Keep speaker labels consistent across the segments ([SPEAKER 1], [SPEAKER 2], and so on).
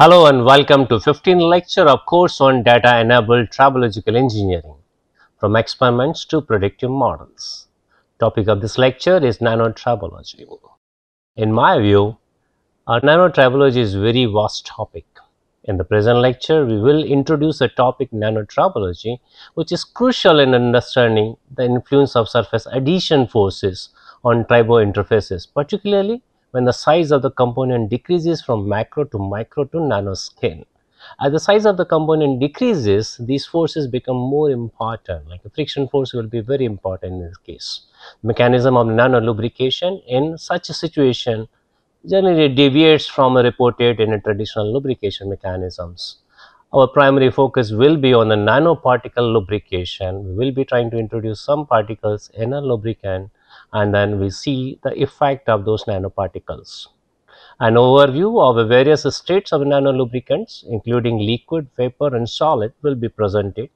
[SPEAKER 1] Hello and welcome to 15th lecture of course on data enabled tribological engineering from experiments to predictive models. Topic of this lecture is nanotribology. In my view, our nanotribology is very vast topic. In the present lecture, we will introduce the topic nanotribology which is crucial in understanding the influence of surface adhesion forces on tribo interfaces particularly when the size of the component decreases from macro to micro to nanoscale. As the size of the component decreases, these forces become more important, like the friction force will be very important in this case. Mechanism of nano lubrication in such a situation generally deviates from a reported in a traditional lubrication mechanisms. Our primary focus will be on the nanoparticle lubrication. We will be trying to introduce some particles in a lubricant and then we see the effect of those nanoparticles. An overview of the various states of nanolubricants including liquid, vapor and solid will be presented.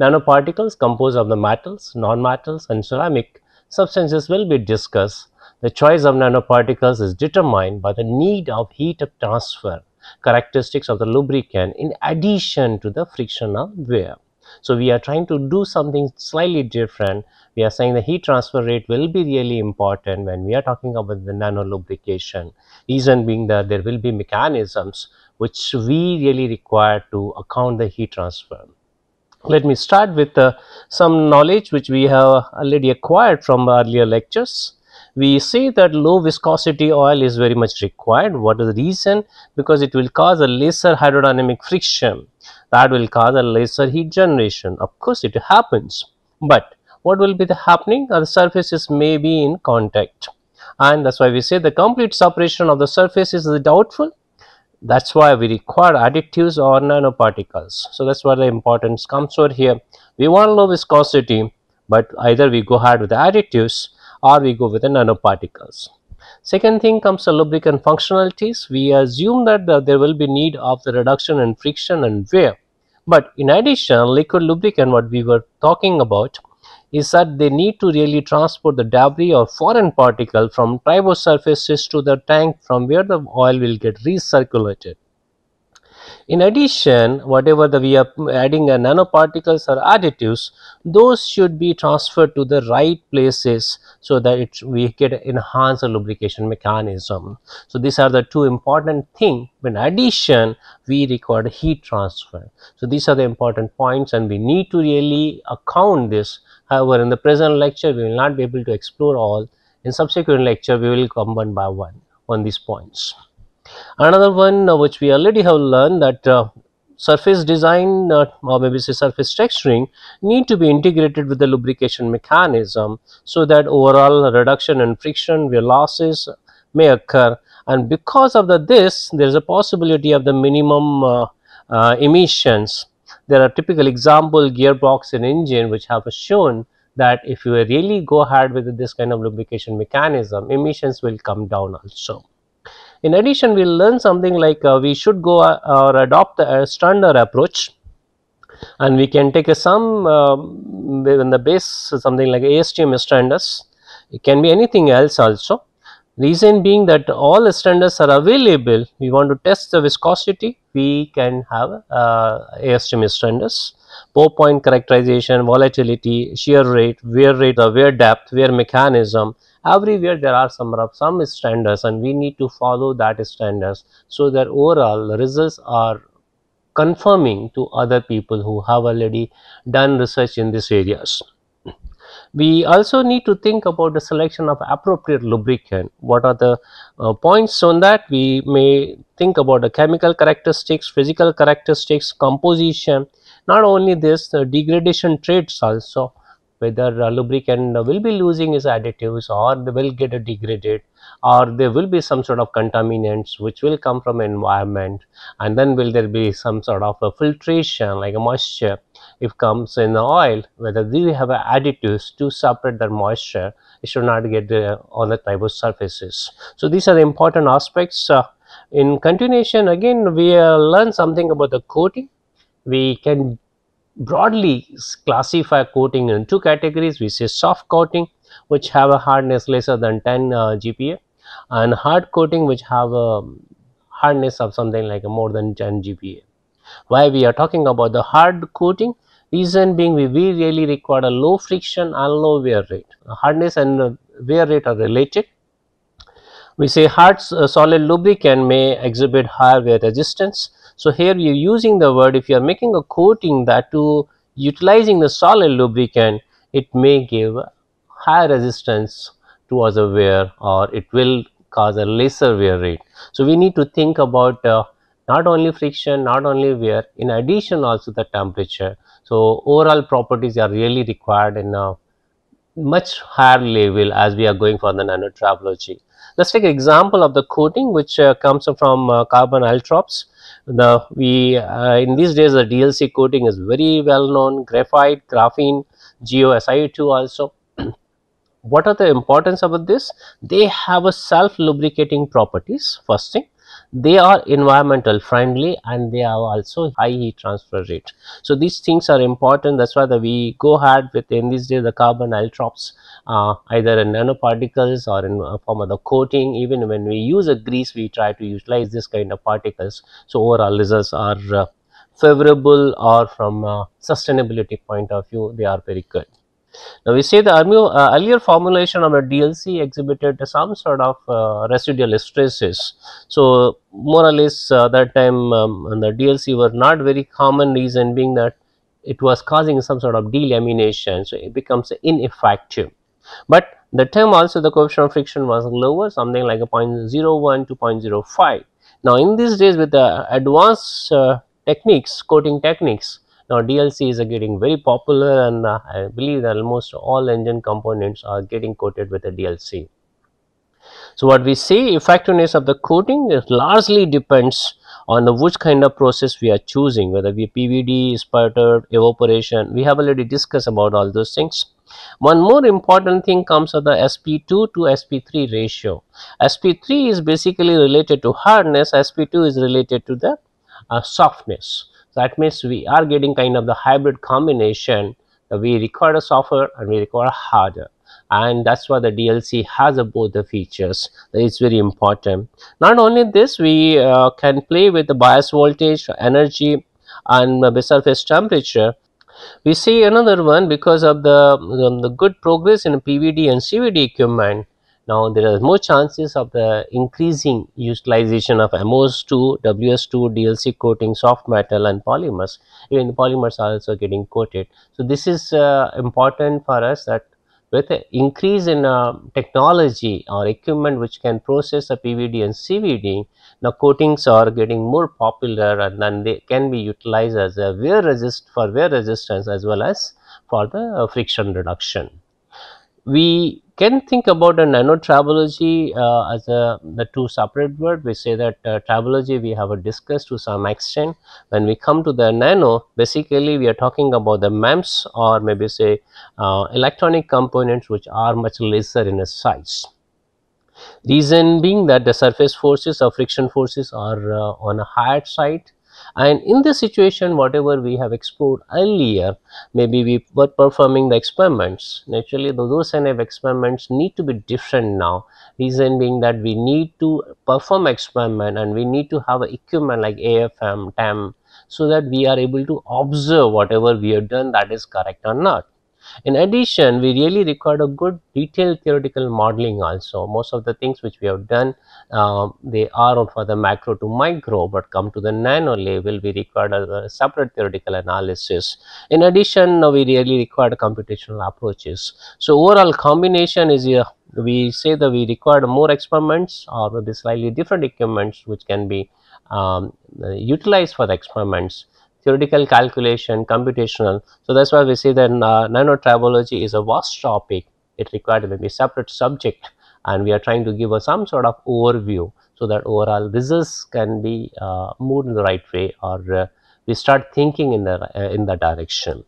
[SPEAKER 1] Nanoparticles composed of the metals, non-metals and ceramic substances will be discussed. The choice of nanoparticles is determined by the need of heat transfer characteristics of the lubricant in addition to the frictional wear. So, we are trying to do something slightly different we are saying the heat transfer rate will be really important when we are talking about the nano lubrication. Reason being that there will be mechanisms which we really require to account the heat transfer. Let me start with uh, some knowledge which we have already acquired from earlier lectures. We say that low viscosity oil is very much required. What is the reason? Because it will cause a lesser hydrodynamic friction. That will cause a lesser heat generation. Of course, it happens, but what will be the happening? The surfaces may be in contact. And that's why we say the complete separation of the surface is doubtful. That's why we require additives or nanoparticles. So that's where the importance comes over here. We want low viscosity but either we go ahead with the additives or we go with the nanoparticles. Second thing comes the lubricant functionalities. We assume that the, there will be need of the reduction in friction and wear. But in addition liquid lubricant what we were talking about is that they need to really transport the debris or foreign particle from tribo surfaces to the tank from where the oil will get recirculated. In addition, whatever the we are adding a nanoparticles or additives, those should be transferred to the right places so that it, we get enhance the lubrication mechanism. So these are the two important thing. In addition, we require heat transfer. So these are the important points and we need to really account this. However, in the present lecture, we will not be able to explore all. In subsequent lecture, we will come one by one on these points. Another one uh, which we already have learned that uh, surface design uh, or maybe say surface texturing need to be integrated with the lubrication mechanism so that overall reduction in friction wear losses may occur. And because of the this there is a possibility of the minimum uh, uh, emissions. There are typical example gearbox and engine which have shown that if you really go ahead with this kind of lubrication mechanism emissions will come down also in addition, we will learn something like uh, we should go uh, or adopt a standard approach. And we can take a some um, in the base something like ASTM standards. It can be anything else also. Reason being that all standards are available, we want to test the viscosity, we can have uh, ASTM standards, pour point characterization, volatility, shear rate, wear rate or wear depth, wear mechanism, everywhere there are some some standards and we need to follow that standards so that overall results are confirming to other people who have already done research in these areas. We also need to think about the selection of appropriate lubricant. What are the uh, points on that? We may think about the chemical characteristics, physical characteristics, composition. Not only this, the degradation traits also whether lubricant will be losing its additives or they will get degraded or there will be some sort of contaminants which will come from environment and then will there be some sort of a filtration like a moisture if comes in the oil whether we have additives to separate the moisture it should not get uh, on the type of surfaces. So these are the important aspects. Uh, in continuation again we uh, learn something about the coating. We can broadly classify coating in two categories we say soft coating which have a hardness lesser than 10 uh, GPa and hard coating which have a hardness of something like more than 10 GPa. Why we are talking about the hard coating? Reason being we, we really require a low friction and low wear rate. Hardness and wear rate are related. We say hard uh, solid lubricant may exhibit higher wear resistance. So, here we are using the word if you are making a coating that to utilizing the solid lubricant it may give higher resistance towards the wear or it will cause a lesser wear rate. So, we need to think about uh, not only friction, not only wear, in addition also the temperature. So, overall properties are really required in a much higher level as we are going for the nanotribology. Let's take an example of the coating which uh, comes from uh, carbon allotropes. The we uh, in these days the DLC coating is very well known graphite, graphene, GeO, SiO2 also. what are the importance about this? They have a self lubricating properties first thing they are environmental friendly and they have also high heat transfer rate. So, these things are important that is why we go ahead with in these days the carbon allotropes uh, either in nanoparticles or in uh, form of the coating even when we use a grease we try to utilize this kind of particles. So, overall results are uh, favorable or from sustainability point of view they are very good. Now, we say the uh, earlier formulation of a DLC exhibited some sort of uh, residual stresses. So, more or less uh, that time um, the DLC were not very common reason being that it was causing some sort of delamination. So, it becomes ineffective. But the term also the coefficient of friction was lower something like a 0.01 to 0.05. Now, in these days with the advanced uh, techniques coating techniques now DLC is getting very popular and uh, I believe that almost all engine components are getting coated with a DLC. So what we say effectiveness of the coating is largely depends on the which kind of process we are choosing whether we PVD, sputter, evaporation we have already discussed about all those things. One more important thing comes of the SP2 to SP3 ratio. SP3 is basically related to hardness, SP2 is related to the uh, softness. So, that means we are getting kind of the hybrid combination we require a softer and we require a harder and that is why the DLC has both the features it's very important. Not only this we uh, can play with the bias voltage, energy and the surface temperature. We see another one because of the, um, the good progress in PVD and CVD equipment now, there are more chances of the increasing utilization of MOS2, WS2, DLC coating, soft metal and polymers. Even polymers are also getting coated. So, this is uh, important for us that with an increase in uh, technology or equipment which can process a PVD and CVD, now coatings are getting more popular and then they can be utilized as a wear resist for wear resistance as well as for the uh, friction reduction. We can think about a nanotribology uh, as a the two separate word we say that uh, tribology we have discussed to some extent. When we come to the nano basically we are talking about the MEMS or maybe say uh, electronic components which are much lesser in a size. Reason being that the surface forces or friction forces are uh, on a higher side and in this situation whatever we have explored earlier maybe we were performing the experiments naturally those kind of experiments need to be different now reason being that we need to perform experiment and we need to have a equipment like AFM, TEM so that we are able to observe whatever we have done that is correct or not. In addition, we really required a good detailed theoretical modeling also. Most of the things which we have done, uh, they are for the macro to micro, but come to the nano level, we required a, a separate theoretical analysis. In addition, we really required computational approaches. So, overall combination is a we say that we required more experiments or maybe slightly different equipments which can be um, utilized for the experiments theoretical calculation, computational. So, that is why we say that uh, nanotribology is a vast topic. It required maybe separate subject and we are trying to give a some sort of overview. So, that overall results can be uh, moved in the right way or uh, we start thinking in the, uh, in the direction.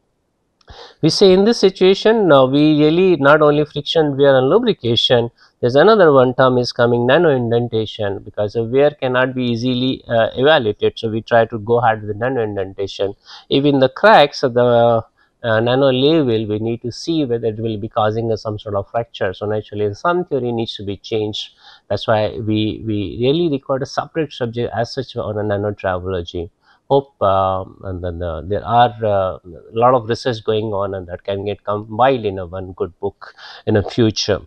[SPEAKER 1] We say in this situation now we really not only friction wear and lubrication there is another one term is coming nano indentation because a wear cannot be easily uh, evaluated. So, we try to go ahead with the nano indentation even the cracks of the uh, nano level we need to see whether it will be causing us some sort of fracture. So, naturally some theory needs to be changed that is why we, we really require a separate subject as such on a nanotribology. Hope um, and then uh, there are uh, a lot of research going on and that can get combined in a one good book in a future.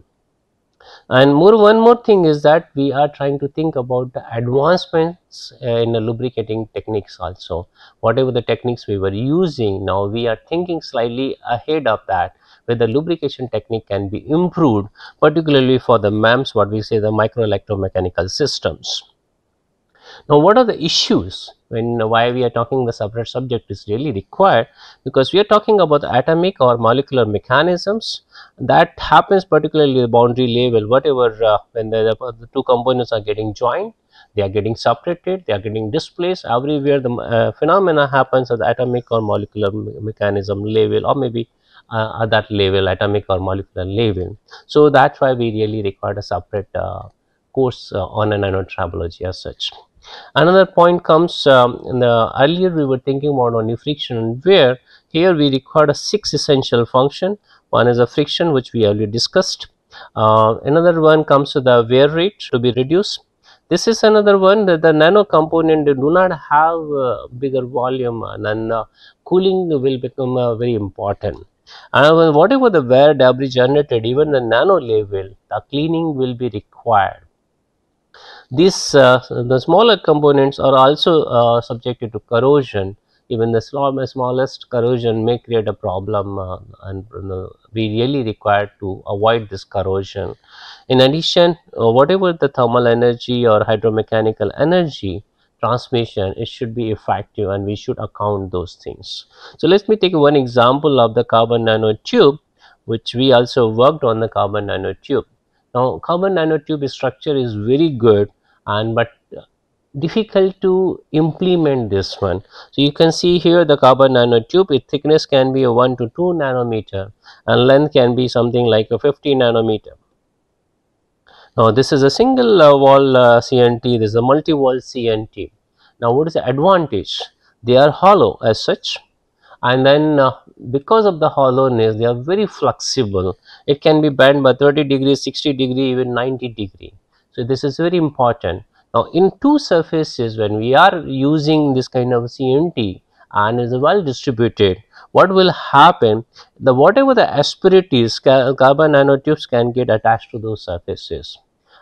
[SPEAKER 1] And more one more thing is that we are trying to think about the advancements uh, in the lubricating techniques also. Whatever the techniques we were using now we are thinking slightly ahead of that where the lubrication technique can be improved particularly for the MEMS what we say the micro electromechanical systems. Now, what are the issues when why we are talking the separate subject is really required because we are talking about atomic or molecular mechanisms that happens particularly the boundary level whatever uh, when the, the, two components are getting joined they are getting separated they are getting displaced everywhere the uh, phenomena happens at the atomic or molecular me mechanism level or maybe uh, at that level atomic or molecular level. So, that is why we really require a separate uh, course uh, on a nanotribology as such. Another point comes um, in the earlier we were thinking about only friction where here we require a six essential function. One is a friction which we already discussed. Uh, another one comes to the wear rate to be reduced. This is another one that the nano component do not have bigger volume and then uh, cooling will become uh, very important. And whatever the wear debris generated even the nano level the cleaning will be required these uh, the smaller components are also uh, subjected to corrosion even the smallest corrosion may create a problem uh, and we really require to avoid this corrosion. In addition uh, whatever the thermal energy or hydromechanical energy transmission it should be effective and we should account those things. So, let me take one example of the carbon nanotube which we also worked on the carbon nanotube. Now, carbon nanotube structure is very good and but difficult to implement this one. So, you can see here the carbon nanotube its thickness can be a 1 to 2 nanometer and length can be something like a 50 nanometer. Now, this is a single uh, wall uh, CNT, this is a multi-wall CNT. Now, what is the advantage? They are hollow as such and then uh, because of the hollowness they are very flexible. It can be bent by 30 degrees, 60 degree, even 90 degree. So, this is very important. Now, in two surfaces when we are using this kind of CNT and is well distributed, what will happen the whatever the asperities carbon nanotubes can get attached to those surfaces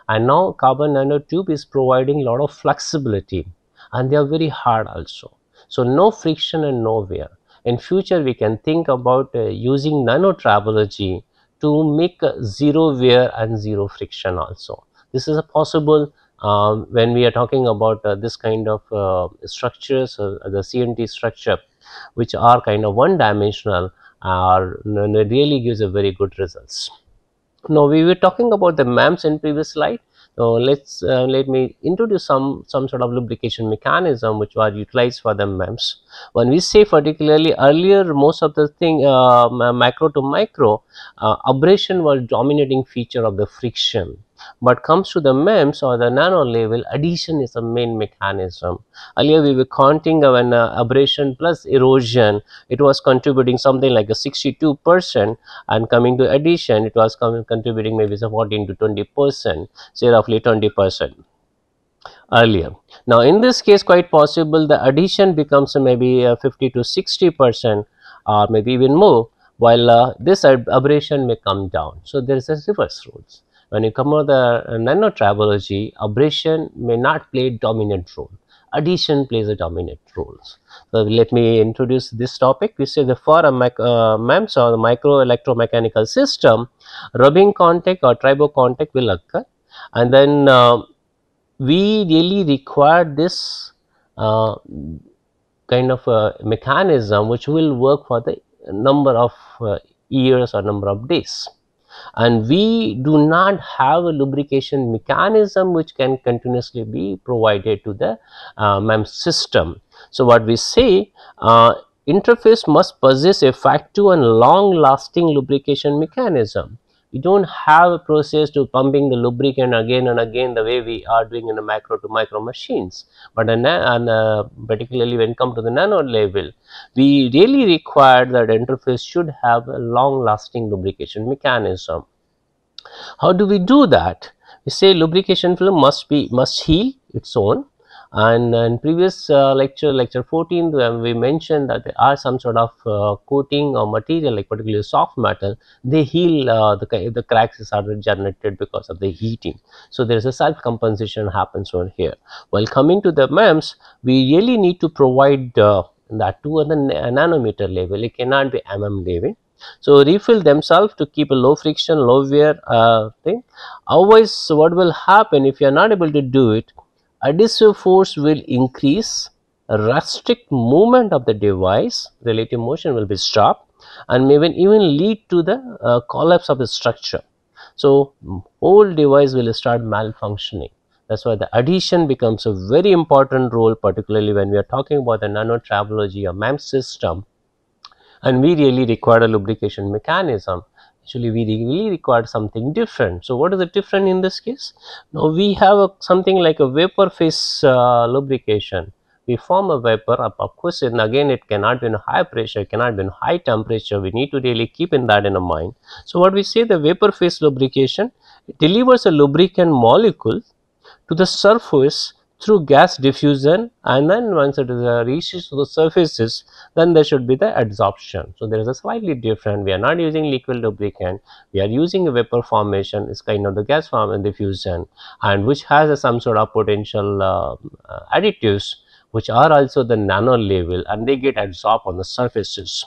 [SPEAKER 1] and now carbon nanotube is providing lot of flexibility and they are very hard also. So, no friction and no wear. In future we can think about uh, using nanotribology to make zero wear and zero friction also. This is a possible um, when we are talking about uh, this kind of uh, structures, uh, the CNT structure, which are kind of one dimensional, are really gives a very good results. Now, we were talking about the MEMS in previous slide. So, let's uh, let me introduce some some sort of lubrication mechanism which are utilized for the MEMS. When we say particularly earlier most of the thing uh, macro to micro uh, abrasion was dominating feature of the friction but comes to the MEMS or the nano level adhesion is the main mechanism. Earlier we were counting when uh, abrasion plus erosion it was contributing something like a 62 percent and coming to adhesion, it was contributing maybe 14 to 20 percent say roughly 20 percent earlier. Now, in this case quite possible the adhesion becomes maybe uh, 50 to 60 percent or maybe even more while uh, this abrasion may come down. So, there is a reverse rules. When you come to the nanotribology, abrasion may not play dominant role. Adhesion plays a dominant role. So, let me introduce this topic. We say the for a uh, MEMS or the micro electromechanical system, rubbing contact or tribo contact will occur and then uh, we really require this uh, kind of a mechanism which will work for the number of uh, years or number of days and we do not have a lubrication mechanism which can continuously be provided to the uh, MEMS system. So, what we say uh, interface must possess a effective and long lasting lubrication mechanism we don't have a process to pumping the lubricant again and again the way we are doing in the macro to micro machines. But and uh, particularly when come to the nano level, we really require that interface should have a long lasting lubrication mechanism. How do we do that? We say lubrication film must be must heal its own and in previous uh, lecture lecture 14 uh, we mentioned that there are some sort of uh, coating or material like particularly soft metal they heal uh, the, the cracks are generated because of the heating. So there is a self compensation happens over here. While coming to the MEMS we really need to provide uh, that to the nanometer level. It cannot be mm level. So refill themselves to keep a low friction low wear uh, thing. Otherwise what will happen if you are not able to do it adhesive force will increase, restrict movement of the device, relative motion will be stopped and may even lead to the uh, collapse of the structure. So, whole device will start malfunctioning. That is why the adhesion becomes a very important role particularly when we are talking about the nano tribology or MEMS system and we really require a lubrication mechanism actually we really require something different. So, what is the different in this case? Now, we have a, something like a vapor phase uh, lubrication. We form a vapor of course and again it cannot be in high pressure, it cannot be in high temperature, we need to really keep in that in mind. So, what we say the vapor phase lubrication delivers a lubricant molecule to the surface through gas diffusion and then once it is uh, reaches to the surfaces then there should be the adsorption. So, there is a slightly different we are not using liquid lubricant we are using a vapor formation is kind of the gas form and diffusion and which has a, some sort of potential uh, uh, additives which are also the nano level and they get adsorbed on the surfaces.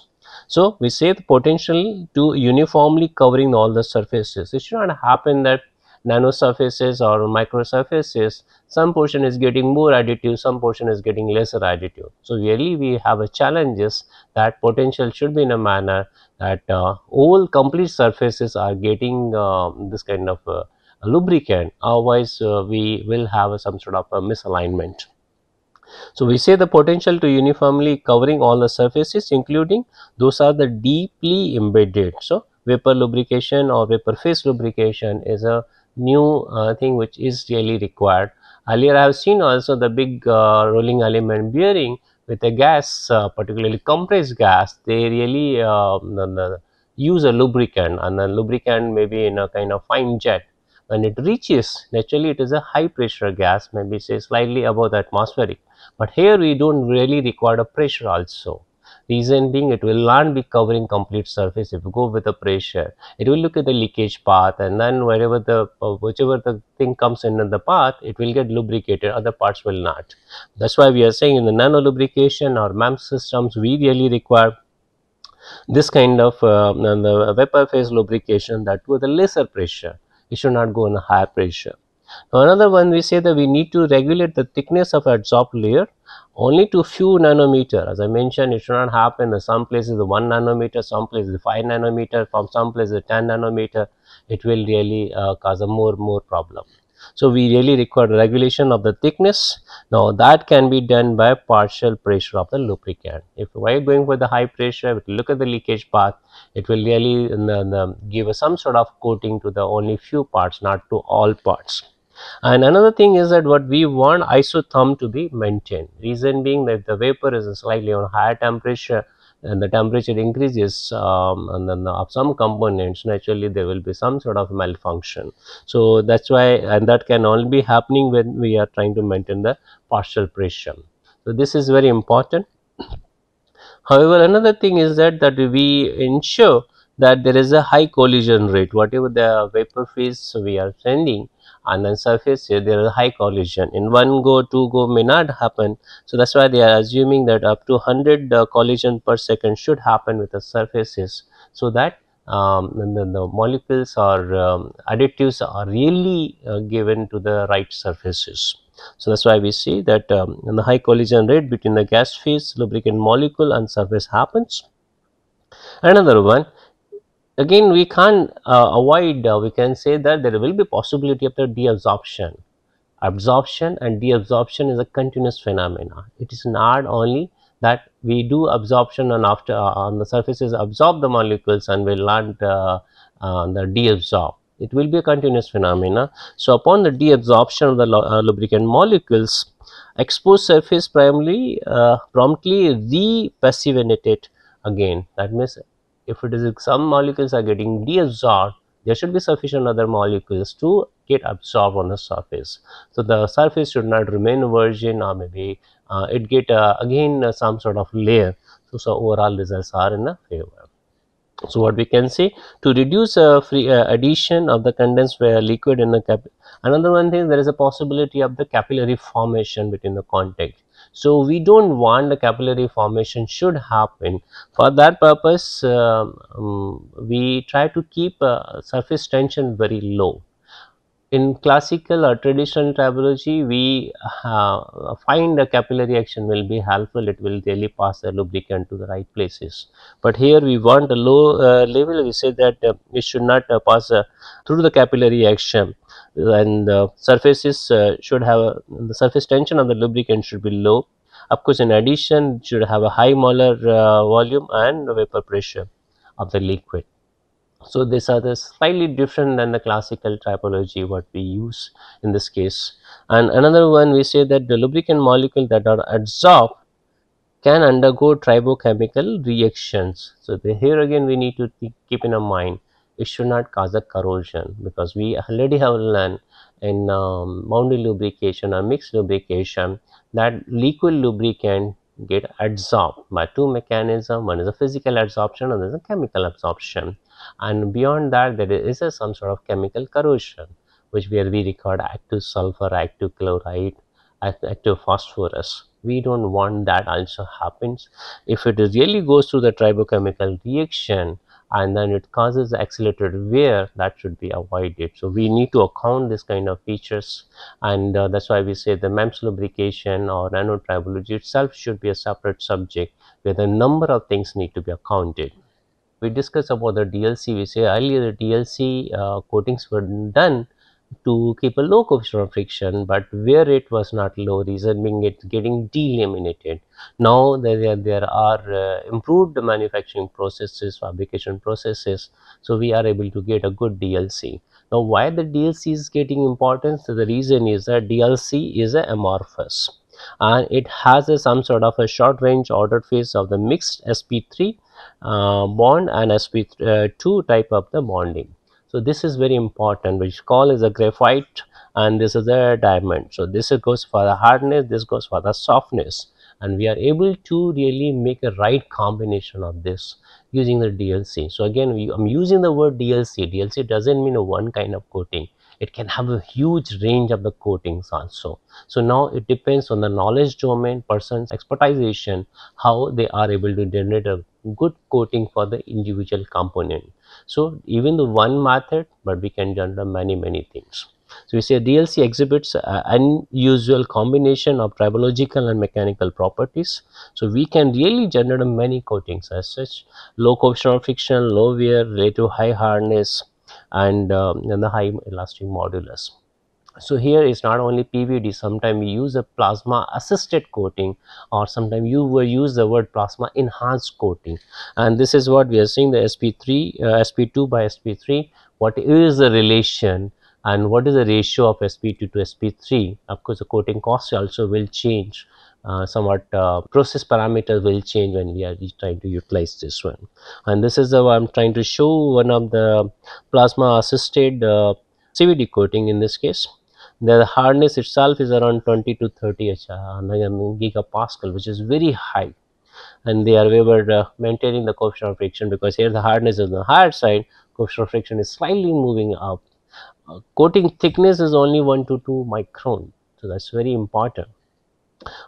[SPEAKER 1] So, we say the potential to uniformly covering all the surfaces it should not happen that nano surfaces or micro surfaces some portion is getting more additive some portion is getting lesser additive. So really we have a challenges that potential should be in a manner that uh, all complete surfaces are getting uh, this kind of uh, lubricant. Otherwise uh, we will have some sort of a misalignment. So, we say the potential to uniformly covering all the surfaces including those are the deeply embedded. So, vapor lubrication or vapor phase lubrication is a new uh, thing which is really required. Earlier I have seen also the big uh, rolling element bearing with a gas uh, particularly compressed gas. They really um, use a lubricant and the lubricant may be in a kind of fine jet. When it reaches naturally it is a high pressure gas maybe say slightly above the atmospheric. But here we do not really require a pressure also Reason being it will not be covering complete surface if you go with the pressure. It will look at the leakage path and then wherever the uh, whichever the thing comes in the path it will get lubricated other parts will not. That is why we are saying in the nano lubrication or MEMS systems we really require this kind of uh, the vapor phase lubrication that with a lesser pressure. It should not go in a higher pressure. Another one we say that we need to regulate the thickness of adsorbed layer only to few nanometer as I mentioned it should not happen in some places the 1 nanometer some places the 5 nanometer from some places 10 nanometer it will really uh, cause a more more problem. So, we really require regulation of the thickness. Now, that can be done by partial pressure of the lubricant. If we are going for the high pressure, look at the leakage path, it will really uh, give some sort of coating to the only few parts, not to all parts. And another thing is that what we want isotherm to be maintained. Reason being that the vapor is slightly on higher temperature and the temperature increases um, and then of some components naturally there will be some sort of malfunction. So, that is why and that can only be happening when we are trying to maintain the partial pressure. So, this is very important. However, another thing is that that we ensure that there is a high collision rate whatever the vapor phase we are sending and then surface here there is high collision in one go two go may not happen so that's why they are assuming that up to 100 uh, collision per second should happen with the surfaces so that um, the, the, molecules or um, additives are really uh, given to the right surfaces. So, that is why we see that um, the high collision rate between the gas phase lubricant molecule and surface happens. Another one again we can't uh, avoid uh, we can say that there will be possibility of the deabsorption absorption and deabsorption is a continuous phenomena it is not only that we do absorption and after uh, on the surfaces absorb the molecules and will not uh, uh, the deabsorb. It will be a continuous phenomena. So, upon the deabsorption of the uh, lubricant molecules, exposed surface primarily uh, promptly repassivinated again. That means, if it is some molecules are getting deabsorbed, there should be sufficient other molecules to get absorbed on the surface. So, the surface should not remain virgin or maybe uh, it get uh, again uh, some sort of layer. So, so overall results are in a favor. So, what we can say to reduce uh, free uh, addition of the condensed liquid in the cap another one thing there is a possibility of the capillary formation between the contact. So, we do not want the capillary formation should happen. For that purpose um, um, we try to keep uh, surface tension very low. In classical or traditional tribology, we uh, find the capillary action will be helpful, it will really pass the lubricant to the right places. But here we want a low uh, level, we say that uh, it should not uh, pass uh, through the capillary action and the surfaces uh, should have the surface tension of the lubricant should be low. Of course, in addition, should have a high molar volume and vapor pressure of the liquid. So, these are the slightly different than the classical tribology what we use in this case. And another one we say that the lubricant molecule that are adsorbed can undergo tribochemical reactions. So, here again we need to keep in mind it should not cause a corrosion because we already have learned in um, boundary lubrication or mixed lubrication that liquid lubricant get adsorbed by two mechanisms one is a physical adsorption and is a chemical absorption and beyond that there is a, some sort of chemical corrosion which where we record active sulfur, active chloride, active phosphorus. We do not want that also happens. If it really goes through the tribochemical reaction and then it causes accelerated wear that should be avoided. So, we need to account this kind of features and uh, that is why we say the MEMS lubrication or nanotribology itself should be a separate subject where the number of things need to be accounted we discussed about the DLC, we say earlier the DLC uh, coatings were done to keep a low coefficient of friction, but where it was not low, reason being it's getting delaminated. Now there, there are uh, improved manufacturing processes, fabrication processes, so we are able to get a good DLC. Now why the DLC is getting importance? The reason is that DLC is a amorphous and it has a, some sort of a short range ordered phase of the mixed sp3 uh, bond and sp2 type of the bonding so this is very important which call is a graphite and this is a diamond so this goes for the hardness this goes for the softness and we are able to really make a right combination of this using the DLC. So again, we, I'm using the word DLC. DLC doesn't mean one kind of coating it can have a huge range of the coatings also. So now it depends on the knowledge domain, person's expertization, how they are able to generate a good coating for the individual component. So even the one method, but we can generate many, many things. So we say DLC exhibits an unusual combination of tribological and mechanical properties. So we can really generate many coatings as such, low coefficient of friction, low wear, relative high hardness, and, um, and the high elastic modulus. So here is not only PVD, sometimes we use a plasma assisted coating or sometimes you will use the word plasma enhanced coating and this is what we are seeing the SP3, uh, SP2 by SP3, what is the relation and what is the ratio of SP2 to SP3. Of course, the coating cost also will change uh, somewhat uh, process parameters will change when we are trying to utilize this one. And this is the I'm trying to show one of the plasma assisted uh, CVD coating in this case. The hardness itself is around 20 to 30 uh, gigapascal which is very high. And they are were uh, maintaining the coefficient of friction because here the hardness is on the higher side coefficient of friction is slightly moving up. Uh, coating thickness is only 1 to 2 micron so that's very important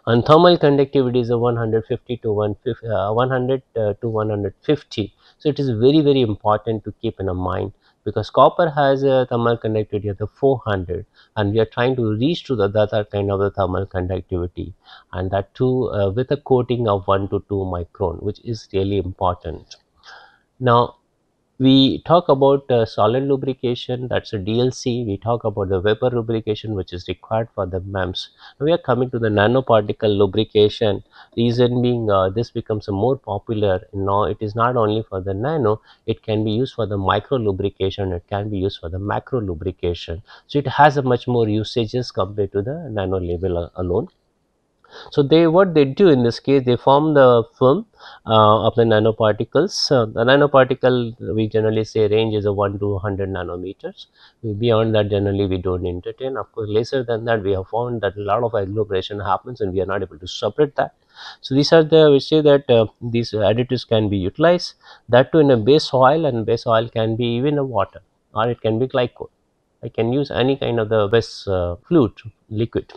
[SPEAKER 1] and thermal conductivity is a 150 to 150, uh, 100 uh, to 150 so it is very very important to keep in a mind because copper has a thermal conductivity of the 400 and we are trying to reach to the other kind of the thermal conductivity. And that too uh, with a coating of 1 to 2 micron which is really important. Now we talk about uh, solid lubrication that's a DLC we talk about the vapor lubrication which is required for the MEMS we are coming to the nanoparticle lubrication. Reason being uh, this becomes a more popular. Now it is not only for the nano it can be used for the micro lubrication it can be used for the macro lubrication. So it has a much more usages compared to the nano level uh, alone so they what they do in this case they form the film uh, of the nanoparticles. Uh, the nanoparticle we generally say range is a 1 to 100 nanometers. Beyond that generally we don't entertain. Of course lesser than that we have found that a lot of agglomeration happens and we are not able to separate that. So these are the we say that uh, these additives can be utilized that too in a base oil and base oil can be even a water or it can be glycol. I can use any kind of the base uh, fluid liquid.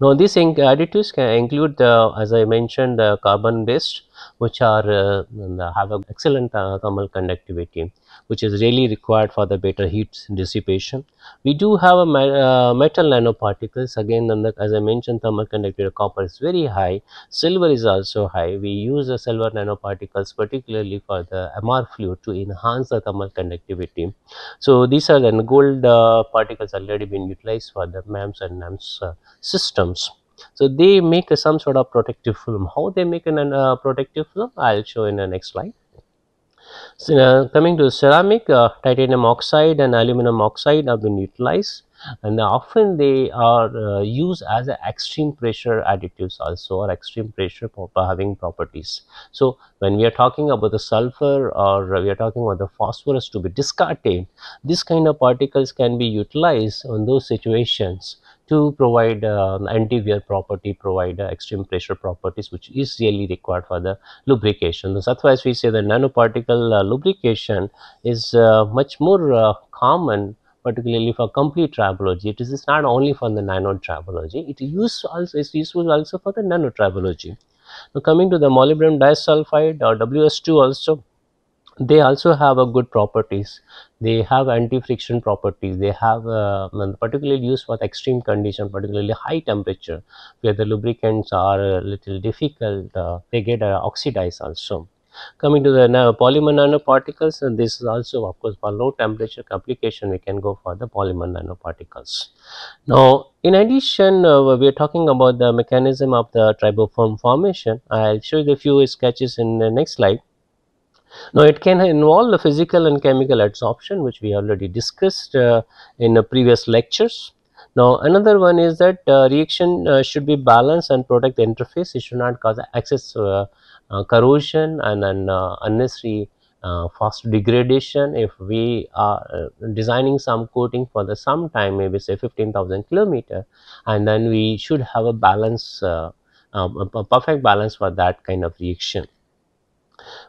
[SPEAKER 1] Now these additives can include the as I mentioned the carbon based which are uh, have excellent uh, thermal conductivity which is really required for the better heat dissipation. We do have a uh, metal nanoparticles again the, as I mentioned thermal conductivity copper is very high, silver is also high. We use the silver nanoparticles particularly for the MR fluid to enhance the thermal conductivity. So these are the gold uh, particles already been utilized for the MEMS and NEMS uh, systems. So they make some sort of protective film. How they make a uh, protective film? I'll show in the next slide. So, uh, coming to ceramic, uh, titanium oxide and aluminum oxide have been utilized and often they are uh, used as extreme pressure additives also or extreme pressure having properties. So, when we are talking about the sulfur or we are talking about the phosphorus to be discarded, this kind of particles can be utilized in those situations to provide uh, anti-wear property, provide uh, extreme pressure properties which is really required for the lubrication. So, that's we say the nanoparticle uh, lubrication is uh, much more uh, common particularly for complete tribology. It is not only for the nano tribology, it is also is useful also for the nano tribology. Now coming to the molybdenum disulfide or WS2 also they also have a good properties they have anti-friction properties they have uh, particularly used for extreme condition particularly high temperature where the lubricants are a little difficult uh, they get uh, oxidized also Coming to the polymer nanoparticles, and this is also of course for low temperature application we can go for the polymer nanoparticles. Now, in addition, uh, we are talking about the mechanism of the tribofilm formation. I will show you a few sketches in the next slide. Now, it can involve the physical and chemical adsorption which we already discussed uh, in the previous lectures. Now, another one is that uh, reaction uh, should be balanced and protect the interface. It should not cause excess uh, uh, corrosion and then uh, unnecessary fast degradation if we are designing some coating for the some time maybe say 15,000 kilometer and then we should have a balance um, a perfect balance for that kind of reaction.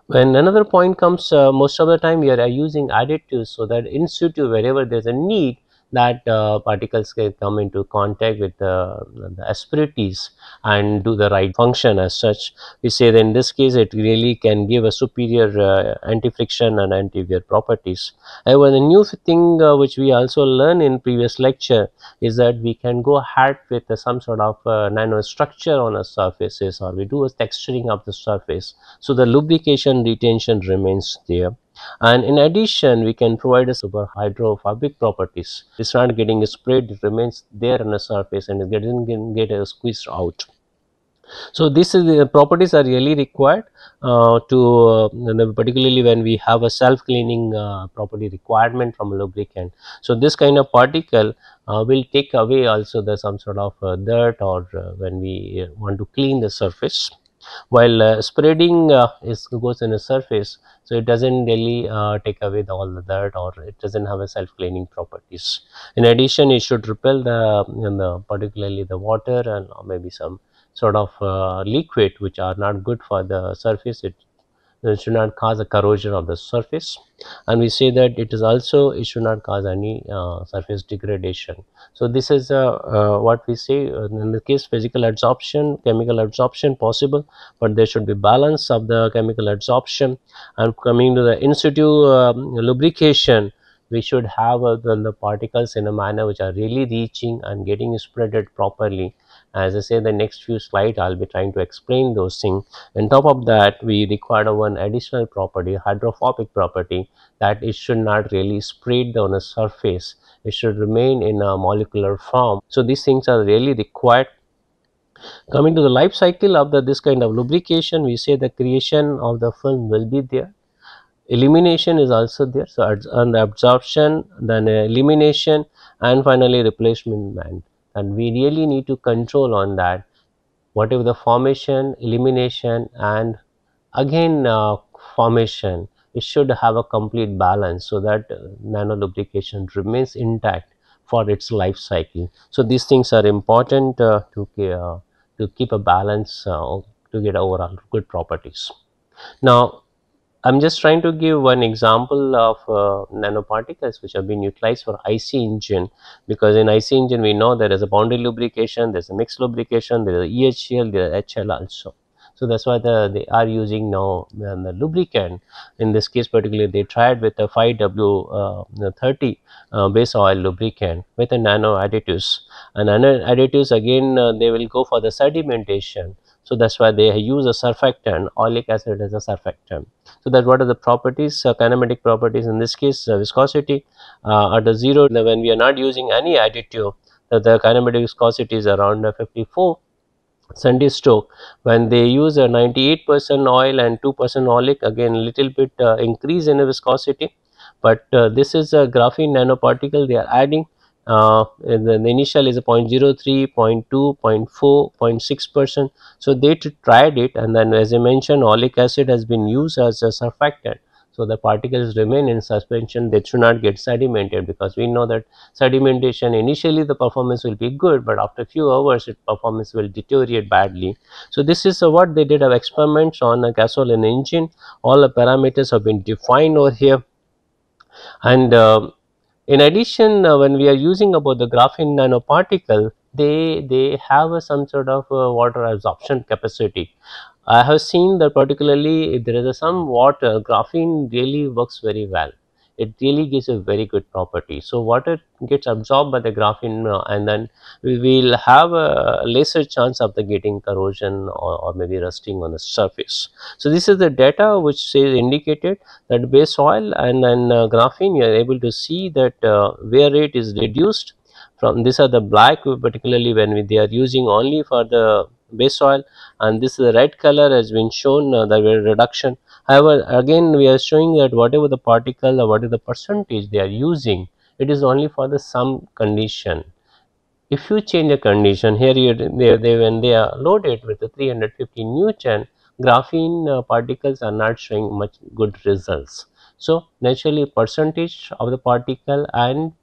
[SPEAKER 1] When another point comes uh, most of the time we are using additives so that in situ wherever there is a need that uh, particles can come into contact with the, the asperities and do the right function as such. We say that in this case it really can give a superior uh, anti-friction and anti-wear properties. However, the new thing uh, which we also learn in previous lecture is that we can go ahead with some sort of uh, nanostructure on a surfaces or we do a texturing of the surface. So, the lubrication retention remains there and in addition we can provide a super hydrophobic properties. It's not getting sprayed it remains there on the surface and it doesn't get squeezed out. So this is the properties are really required uh, to uh, particularly when we have a self cleaning uh, property requirement from a lubricant. So this kind of particle uh, will take away also the some sort of uh, dirt or uh, when we want to clean the surface while uh, spreading uh, is goes in a surface so it doesn't really uh, take away the, all the dirt or it doesn't have a self cleaning properties. In addition it should repel the, the particularly the water and maybe some sort of liquid which are not good for the surface. It it should not cause a corrosion of the surface. And we say that it is also it should not cause any uh, surface degradation. So this is uh, uh, what we say uh, in the case physical adsorption chemical adsorption possible but there should be balance of the chemical adsorption. And coming to the in situ um, lubrication we should have uh, the, the, particles in a manner which are really reaching and getting spreaded properly as I say the next few slides I'll be trying to explain those things. On top of that we require one additional property hydrophobic property that it should not really spread on a surface. It should remain in a molecular form. So these things are really required. Coming to the life cycle of the, this kind of lubrication we say the creation of the film will be there. Elimination is also there. So and absorption then elimination and finally replacement band and we really need to control on that. Whatever the formation elimination and again uh, formation it should have a complete balance so that uh, nano lubrication remains intact for its life cycle. So these things are important uh, to uh, to keep a balance uh, to get overall good properties. Now I'm just trying to give one example of uh, nanoparticles which have been utilized for IC engine because in IC engine we know there is a boundary lubrication, there is a mixed lubrication, there is EHL, there is HL also. So that's why the, they are using now uh, the lubricant. In this case, particularly, they tried with a 5W30 uh, uh, base oil lubricant with a nano additives. And nano additives again, uh, they will go for the sedimentation. So that's why they use a surfactant, oleic acid as a surfactant. So that what are the properties, uh, kinematic properties in this case, uh, viscosity uh, at the zero when we are not using any additive, the kinematic viscosity is around 54 centistoke when they use a 98 percent oil and 2 percent oleic again little bit uh, increase in viscosity. But uh, this is a graphene nanoparticle they are adding uh, the, initial is a 0 0.03 0.2 0.4 0.6 percent. So they tried it and then as i mentioned oleic acid has been used as a surfactant. So, the particles remain in suspension. They should not get sedimented because we know that sedimentation initially the performance will be good, but after few hours its performance will deteriorate badly. So, this is uh, what they did of experiments on a gasoline engine. All the parameters have been defined over here. And uh, in addition uh, when we are using about the graphene nanoparticle they they have a, some sort of uh, water absorption capacity I have seen that particularly if there is a some water, graphene really works very well. It really gives a very good property. So, water gets absorbed by the graphene uh, and then we will have a lesser chance of the getting corrosion or, or, maybe rusting on the surface. So, this is the data which says indicated that base oil and then uh, graphene you are able to see that uh, wear rate is reduced from these are the black particularly when we, they are using only for the base oil and this is the red color has been shown uh, the reduction however again we are showing that whatever the particle or what is the percentage they are using it is only for the some condition. If you change a condition here you they, they when they are loaded with the 350 newton graphene uh, particles are not showing much good results. So naturally percentage of the particle and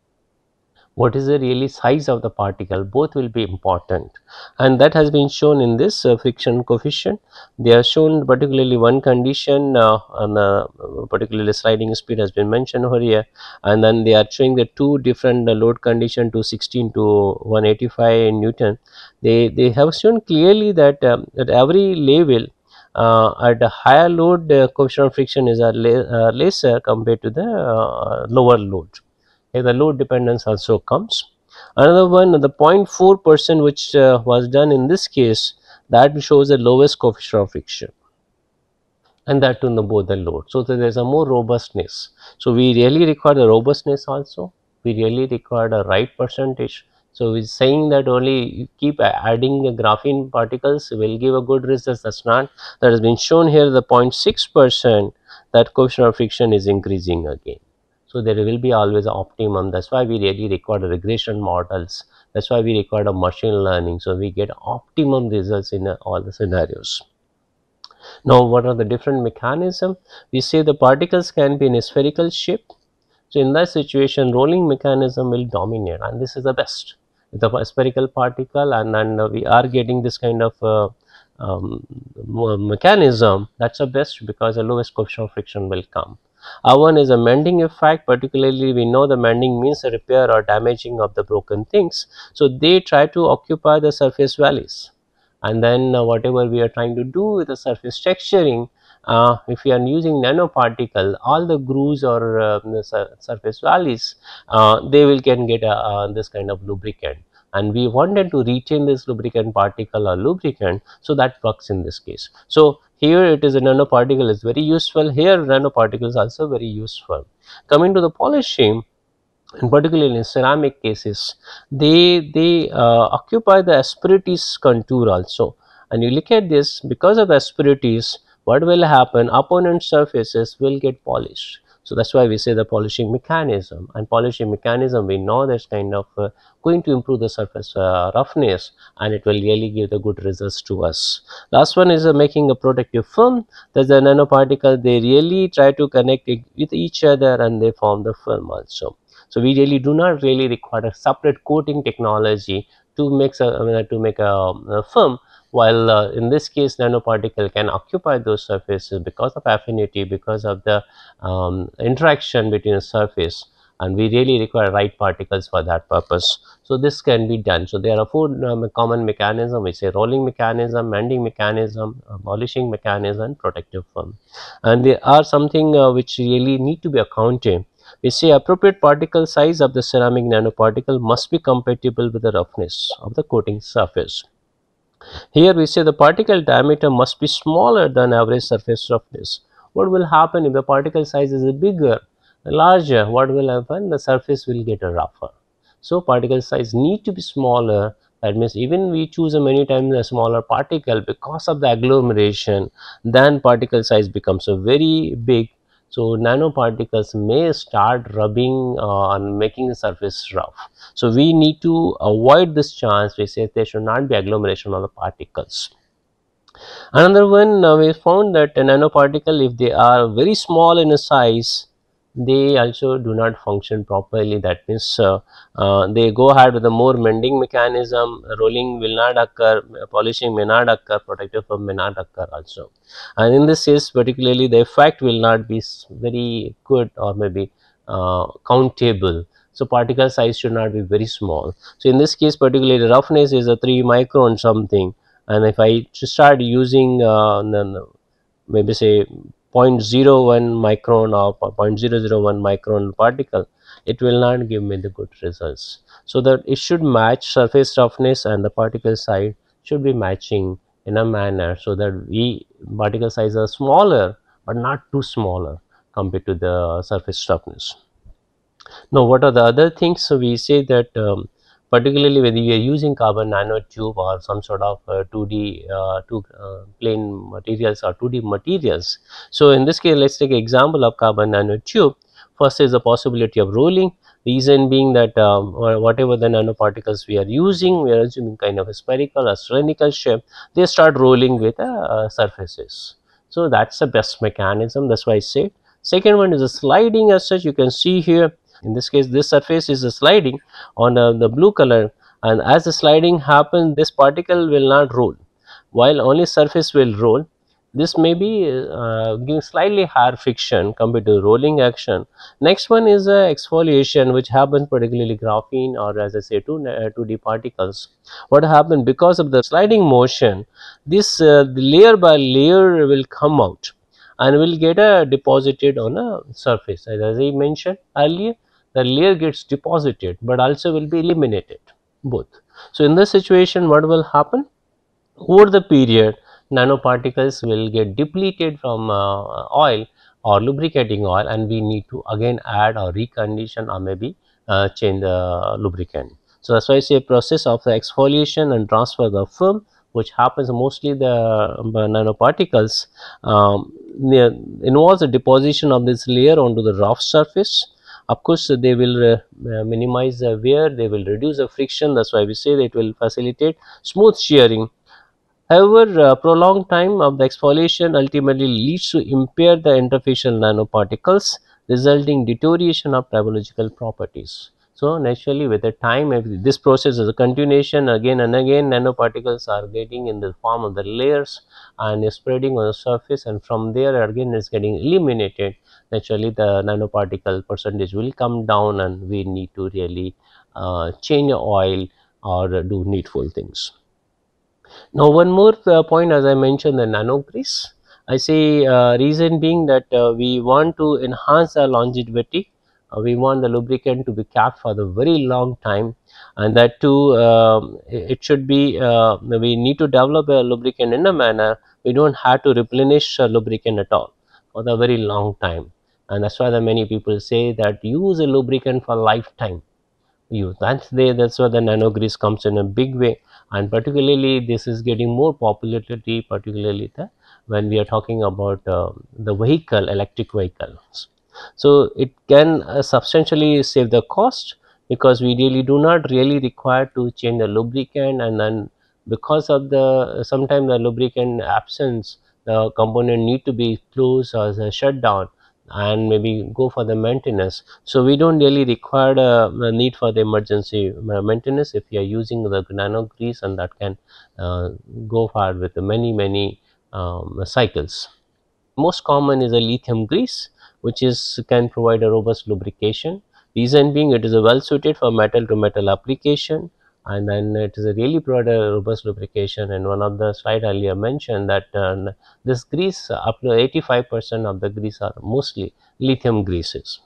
[SPEAKER 1] what is the really size of the particle both will be important. And that has been shown in this uh, friction coefficient. They are shown particularly one condition uh, on uh, particularly sliding speed has been mentioned over here. And then they are showing the two different uh, load condition to 16 to 185 newton. They they have shown clearly that um, at every level uh, at a higher load uh, coefficient of friction is a uh, lesser compared to the uh, lower load the load dependence also comes. Another one the 0.4 percent which uh, was done in this case that shows the lowest coefficient of friction and that to the both the load. So, there is a more robustness. So, we really require the robustness also, we really require the right percentage. So, we are saying that only keep adding the graphene particles will give a good result that is not that has been shown here the 0.6 percent that coefficient of friction is increasing again. So, there will be always an optimum that is why we really require regression models that is why we require a machine learning. So, we get optimum results in all the scenarios. Now, what are the different mechanism? We say the particles can be in a spherical shape. So, in that situation rolling mechanism will dominate and this is the best. The spherical particle and uh, we are getting this kind of uh, um, mechanism that is the best because the lowest coefficient of friction will come. Uh, one is a mending effect particularly we know the mending means repair or damaging of the broken things. So, they try to occupy the surface valleys and then uh, whatever we are trying to do with the surface texturing uh, if you are using nanoparticle all the grooves or uh, the sur surface valleys uh, they will can get this kind of lubricant and we wanted to retain this lubricant particle or lubricant so that works in this case. So, here it is a nanoparticle is very useful here nanoparticle is also very useful. Coming to the polishing and particularly in ceramic cases they they uh, occupy the asperities contour also and you look at this because of asperities what will happen opponent surfaces will get polished so that's why we say the polishing mechanism and polishing mechanism we know that's kind of uh, going to improve the surface uh, roughness and it will really give the good results to us. Last one is uh, making a protective film. There's a nanoparticle they really try to connect it with each other and they form the film also. So we really do not really require a separate coating technology to make a, to make a, a film while uh, in this case nanoparticle can occupy those surfaces because of affinity because of the um, interaction between a surface and we really require right particles for that purpose. So, this can be done. So, there are four um, common mechanism which say rolling mechanism, mending mechanism, uh, polishing mechanism, protective film and there are something uh, which really need to be accounted. We say appropriate particle size of the ceramic nanoparticle must be compatible with the roughness of the coating surface. Here we say the particle diameter must be smaller than average surface roughness. What will happen if the particle size is bigger, larger, what will happen? The surface will get rougher. So, particle size need to be smaller that means even we choose a many times a smaller particle because of the agglomeration then particle size becomes a very big so, nanoparticles may start rubbing uh, and making the surface rough. So, we need to avoid this chance we say there should not be agglomeration of the particles. Another one uh, we found that a nanoparticle if they are very small in a size they also do not function properly. That means uh, uh, they go ahead with a more mending mechanism. Rolling will not occur. Polishing may not occur. Protective film may not occur also. And in this case particularly the effect will not be very good or maybe uh, countable. So particle size should not be very small. So in this case particularly roughness is a 3 micron something. And if i start using uh, maybe say 0.01 micron or 0.001 micron particle it will not give me the good results. So that it should match surface roughness and the particle size should be matching in a manner so that we particle size are smaller but not too smaller compared to the surface roughness. Now what are the other things? So we say that um, particularly whether you are using carbon nanotube or some sort of uh, 2D uh, two uh, plane materials or 2D materials. So, in this case let us take an example of carbon nanotube. First is the possibility of rolling reason being that um, whatever the nanoparticles we are using we are assuming kind of a spherical or cylindrical shape they start rolling with uh, surfaces. So, that is the best mechanism that is why I said. Second one is the sliding as such you can see here in this case this surface is sliding on uh, the blue color and as the sliding happens this particle will not roll while only surface will roll this may be uh, giving slightly higher friction compared to rolling action. Next one is uh, exfoliation which happens particularly graphene or as I say 2, uh, 2D particles. What happens because of the sliding motion this uh, layer by layer will come out and will get uh, deposited on a surface as I mentioned earlier the layer gets deposited but also will be eliminated both. So, in this situation what will happen? Over the period nanoparticles will get depleted from uh, oil or lubricating oil and we need to again add or recondition or maybe uh, change the lubricant. So, that is why I say process of the exfoliation and transfer of film which happens mostly the um, nanoparticles um, involves the deposition of this layer onto the rough surface of course, they will uh, uh, minimize the wear, they will reduce the friction that is why we say that it will facilitate smooth shearing. However, uh, prolonged time of the exfoliation ultimately leads to impair the interfacial nanoparticles resulting deterioration of tribological properties. So, naturally with the time this process is a continuation again and again nanoparticles are getting in the form of the layers and spreading on the surface and from there again is getting eliminated naturally the nanoparticle percentage will come down and we need to really uh, change oil or do needful things. Now one more uh, point as I mentioned the nano grease I say uh, reason being that uh, we want to enhance the longevity. Uh, we want the lubricant to be kept for the very long time and that too um, it should be uh, we need to develop a lubricant in a manner we don't have to replenish a lubricant at all for the very long time. And that's why the many people say that use a lubricant for lifetime. Use that's there that's why the nano grease comes in a big way. And particularly this is getting more popularity particularly the when we are talking about uh, the vehicle electric vehicles so it can uh, substantially save the cost because we really do not really require to change the lubricant and then because of the sometimes the lubricant absence the component need to be closed or shut down and maybe go for the maintenance. So, we do not really require a need for the emergency maintenance if you are using the nano grease and that can uh, go far with many many um, cycles. Most common is a lithium grease which is can provide a robust lubrication. Reason being it is well suited for metal to metal application and then it is a really provide a robust lubrication and one of the slide earlier mentioned that uh, this grease up to 85 percent of the grease are mostly lithium greases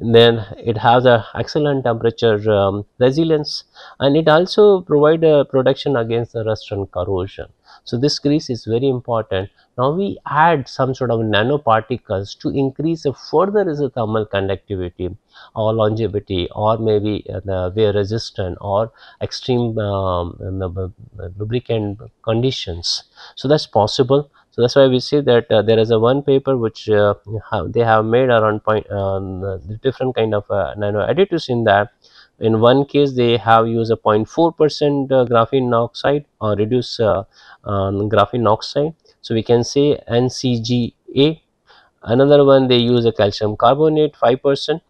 [SPEAKER 1] then it has a excellent temperature um, resilience and it also provide a protection against the rust and corrosion. So, this grease is very important. Now, we add some sort of nanoparticles to increase the further is the thermal conductivity or longevity or maybe uh, the wear resistant or extreme um, lubricant conditions. So, that is possible so that's why we see that uh, there is a one paper which uh, have, they have made around point uh, different kind of uh, nano additives in that in one case they have used a 0.4 percent uh, graphene oxide or reduce uh, um, graphene oxide. So we can say ncga another one they use a calcium carbonate 5 percent.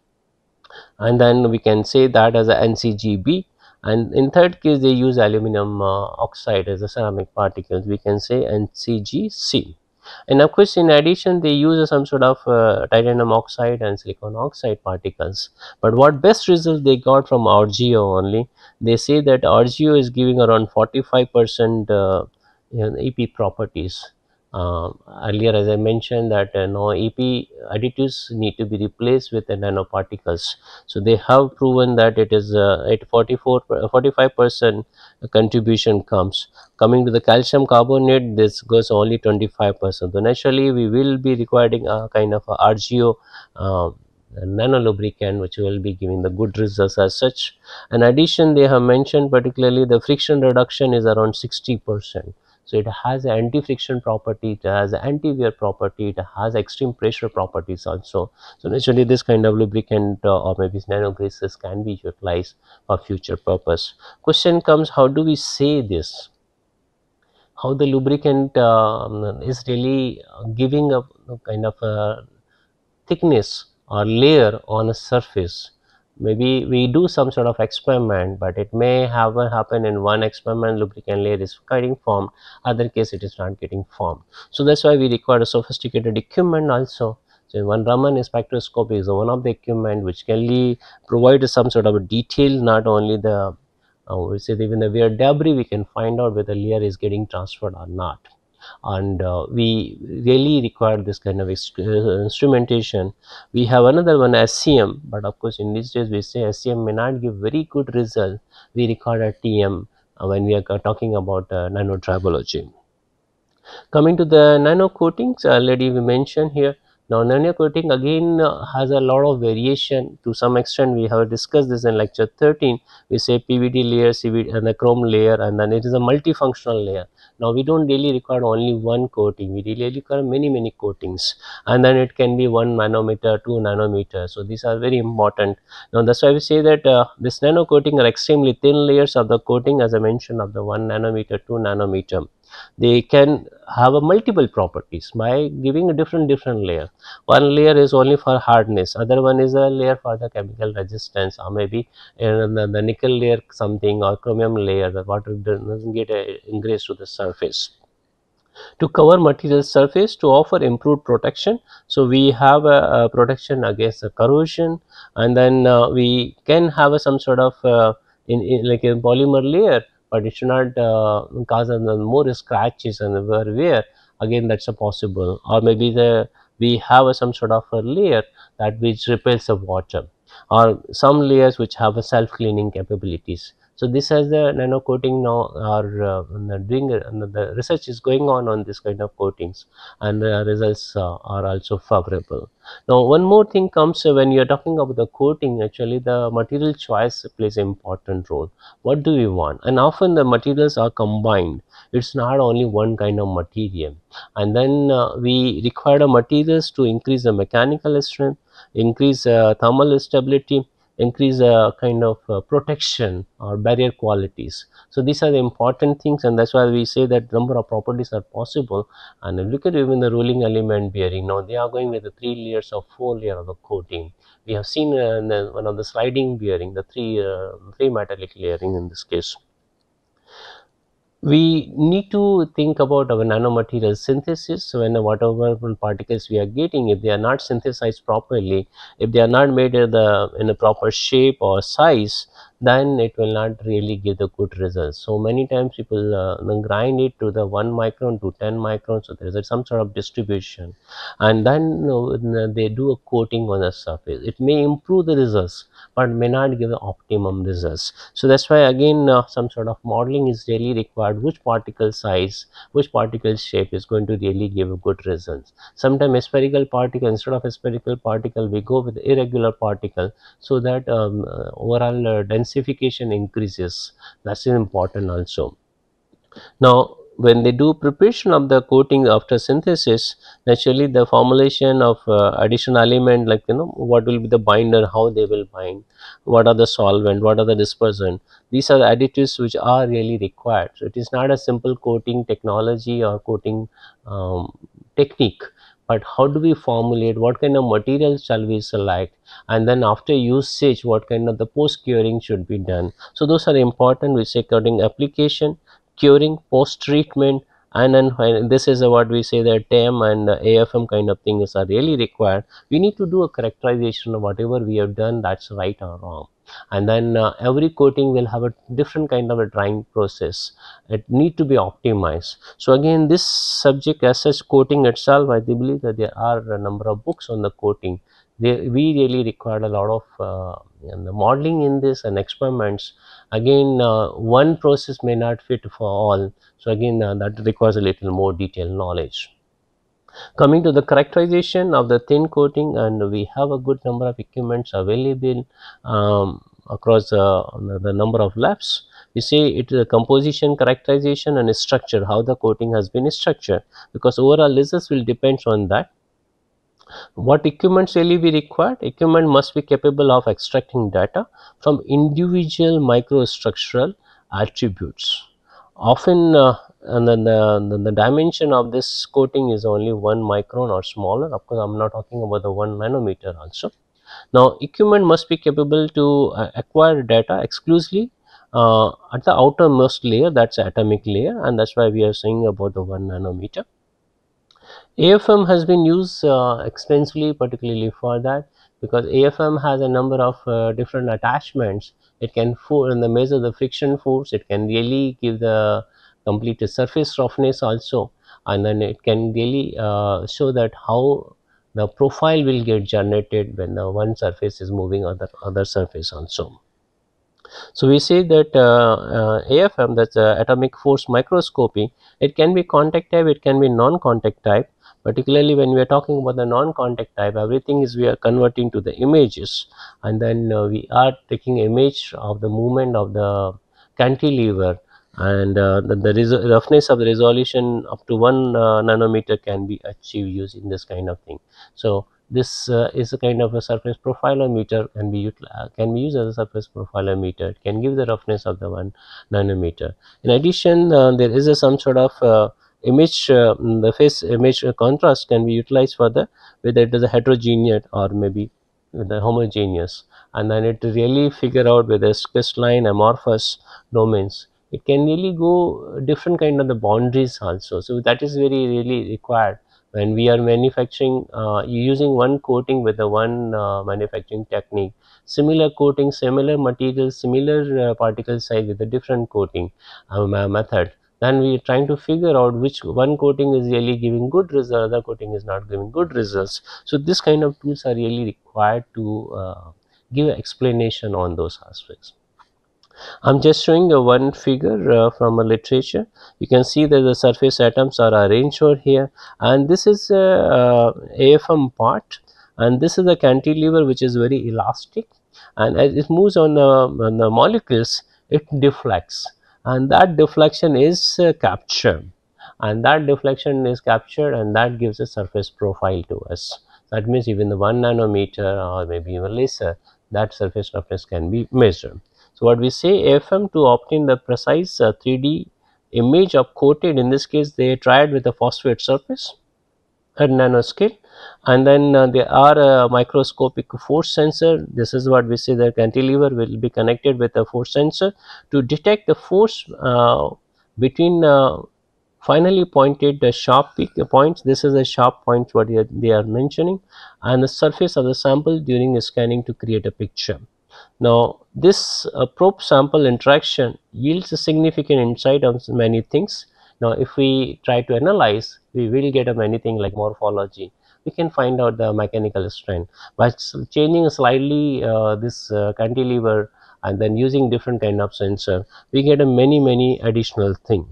[SPEAKER 1] And then we can say that as a ncgb and in third case they use aluminum uh, oxide as a ceramic particles. We can say NCGC and of course in addition they use some sort of uh, titanium oxide and silicon oxide particles. But what best result they got from rGO only they say that rGO is giving around 45 percent uh, EP properties earlier as I mentioned that uh, now EP additives need to be replaced with nanoparticles. So, they have proven that it is uh, at 44 45 percent contribution comes. Coming to the calcium carbonate this goes only 25 percent. So, naturally we will be requiring a kind of a rGO uh, nano lubricant which will be giving the good results as such. In addition they have mentioned particularly the friction reduction is around 60 percent. So, it has anti-friction property, it has anti-wear property, it has extreme pressure properties also. So, naturally this kind of lubricant uh, or maybe nano greases can be utilized for future purpose. Question comes how do we say this? How the lubricant uh, is really giving a kind of a thickness or layer on a surface maybe we do some sort of experiment but it may have happen in one experiment lubricant layer is getting formed other case it is not getting formed so that's why we require a sophisticated equipment also. So one Raman spectroscopy is one of the equipment which can provide some sort of detail not only the uh, we say even the wear debris we can find out whether layer is getting transferred or not and uh, we really require this kind of uh, instrumentation. We have another one SEM, but of course in these days we say SEM may not give very good result. We require a TM uh, when we are talking about uh, nanotribology. Coming to the nano coatings, already we mentioned here now, nano coating again uh, has a lot of variation to some extent we have discussed this in lecture 13 we say PVD layer CVD and the chrome layer and then it is a multifunctional layer. Now, we do not really require only one coating we really require many many coatings and then it can be 1 nanometer 2 nanometer. So, these are very important. Now, that is why we say that uh, this nano coating are extremely thin layers of the coating as I mentioned of the 1 nanometer 2 nanometer they can have a multiple properties by giving a different different layer one layer is only for hardness other one is a layer for the chemical resistance or maybe uh, the, the, nickel layer something or chromium layer the water doesn't get uh, ingress to the surface to cover material surface to offer improved protection. So, we have a, a protection against corrosion and then uh, we can have a, some sort of uh, in, in, like a polymer layer but it should not uh, cause more scratches and wear wear. again that's a possible. Or maybe the we have some sort of a layer that which repels the water. Or some layers which have a self cleaning capabilities so this has the nano coating now are uh, doing uh, the research is going on on this kind of coatings and the results uh, are also favorable. Now one more thing comes uh, when you are talking about the coating actually the material choice plays an important role. What do we want and often the materials are combined it's not only one kind of material and then uh, we require the materials to increase the mechanical strength increase uh, thermal stability increase a kind of uh, protection or barrier qualities. So these are the important things and that's why we say that number of properties are possible and look at even the rolling element bearing now they are going with the three layers of four layer of the coating. We have seen uh, one of the sliding bearing the three uh, three metallic layering in this case we need to think about our nanomaterial synthesis when whatever particles we are getting if they are not synthesized properly if they are not made in the in a proper shape or size then it will not really give the good results. So many times people uh, grind it to the 1 micron to 10 micron so there is some sort of distribution and then uh, they do a coating on the surface. It may improve the results but may not give the optimum results. So that's why again uh, some sort of modeling is really required which particle size, which particle shape is going to really give a good results. Sometimes spherical particle instead of spherical particle we go with irregular particle so that um, uh, overall uh, density densification increases. That is important also. Now when they do preparation of the coating after synthesis naturally the formulation of uh, additional element like you know what will be the binder how they will bind what are the solvent what are the dispersant these are the additives which are really required. So it is not a simple coating technology or coating um, technique but how do we formulate what kind of material shall we select? And then after usage what kind of the post curing should be done? So those are important. We say curing application curing post treatment and then this is what we say that TEM and AFM kind of things are really required. We need to do a characterization of whatever we have done that's right or wrong. And then uh, every coating will have a different kind of a drying process. It need to be optimized. So again this subject as such coating itself. I believe that there are a number of books on the coating we really required a lot of uh, the modeling in this and experiments again uh, one process may not fit for all so again uh, that requires a little more detailed knowledge Coming to the characterization of the thin coating and we have a good number of equipments available um, across uh, the number of labs. We say it is a composition, characterization and structure, how the coating has been structured because overall results will depend on that. What equipments really be required? Equipment must be capable of extracting data from individual microstructural attributes. Often uh, and then the, the, the, dimension of this coating is only 1 micron or smaller of course I am not talking about the 1 nanometer also. Now equipment must be capable to uh, acquire data exclusively uh, at the outermost layer that is atomic layer and that is why we are saying about the 1 nanometer. AFM has been used uh, extensively particularly for that because AFM has a number of uh, different attachments. It can in the measure the friction force it can really give the complete surface roughness also. And then it can really uh, show that how the profile will get generated when the one surface is moving other other surface also. So So we say that uh, uh, AFM that's uh, atomic force microscopy it can be contact type it can be non-contact type particularly when we are talking about the non-contact type everything is we are converting to the images and then uh, we are taking image of the movement of the cantilever and uh, the, the roughness of the resolution up to 1 uh, nanometer can be achieved using this kind of thing. So, this uh, is a kind of a surface profilometer can be uh, can be used as a surface profilometer it can give the roughness of the 1 nanometer. In addition uh, there is a some sort of uh, image the face image contrast can be utilized for the whether it is a heterogeneous or maybe the homogeneous. And then it really figure out whether crystalline amorphous domains. It can really go different kind of the boundaries also. So that is very really required. When we are manufacturing uh, using one coating with the one uh, manufacturing technique similar coating similar materials similar uh, particle size with a different coating uh, method then we are trying to figure out which one coating is really giving good results, other coating is not giving good results. So, this kind of tools are really required to uh, give explanation on those aspects. I am just showing a one figure uh, from a literature. You can see that the surface atoms are arranged over here and this is a, uh, AFM part and this is a cantilever which is very elastic and as it moves on the, on the molecules it deflects and that deflection is uh, captured and that deflection is captured and that gives a surface profile to us. That means even the 1 nanometer or maybe even lesser that surface roughness can be measured. So, what we say AFM to obtain the precise uh, 3D image of coated in this case they tried with a phosphate surface at nanoscale and then uh, there are a microscopic force sensor. This is what we say the cantilever will be connected with a force sensor to detect the force uh, between uh, finally pointed uh, sharp peak points. This is a sharp point what they are mentioning and the surface of the sample during the scanning to create a picture. Now this uh, probe sample interaction yields a significant insight on many things. Now if we try to analyze we will get a many things like morphology we can find out the mechanical strength by changing slightly uh, this uh, cantilever and then using different kind of sensor we get a many many additional thing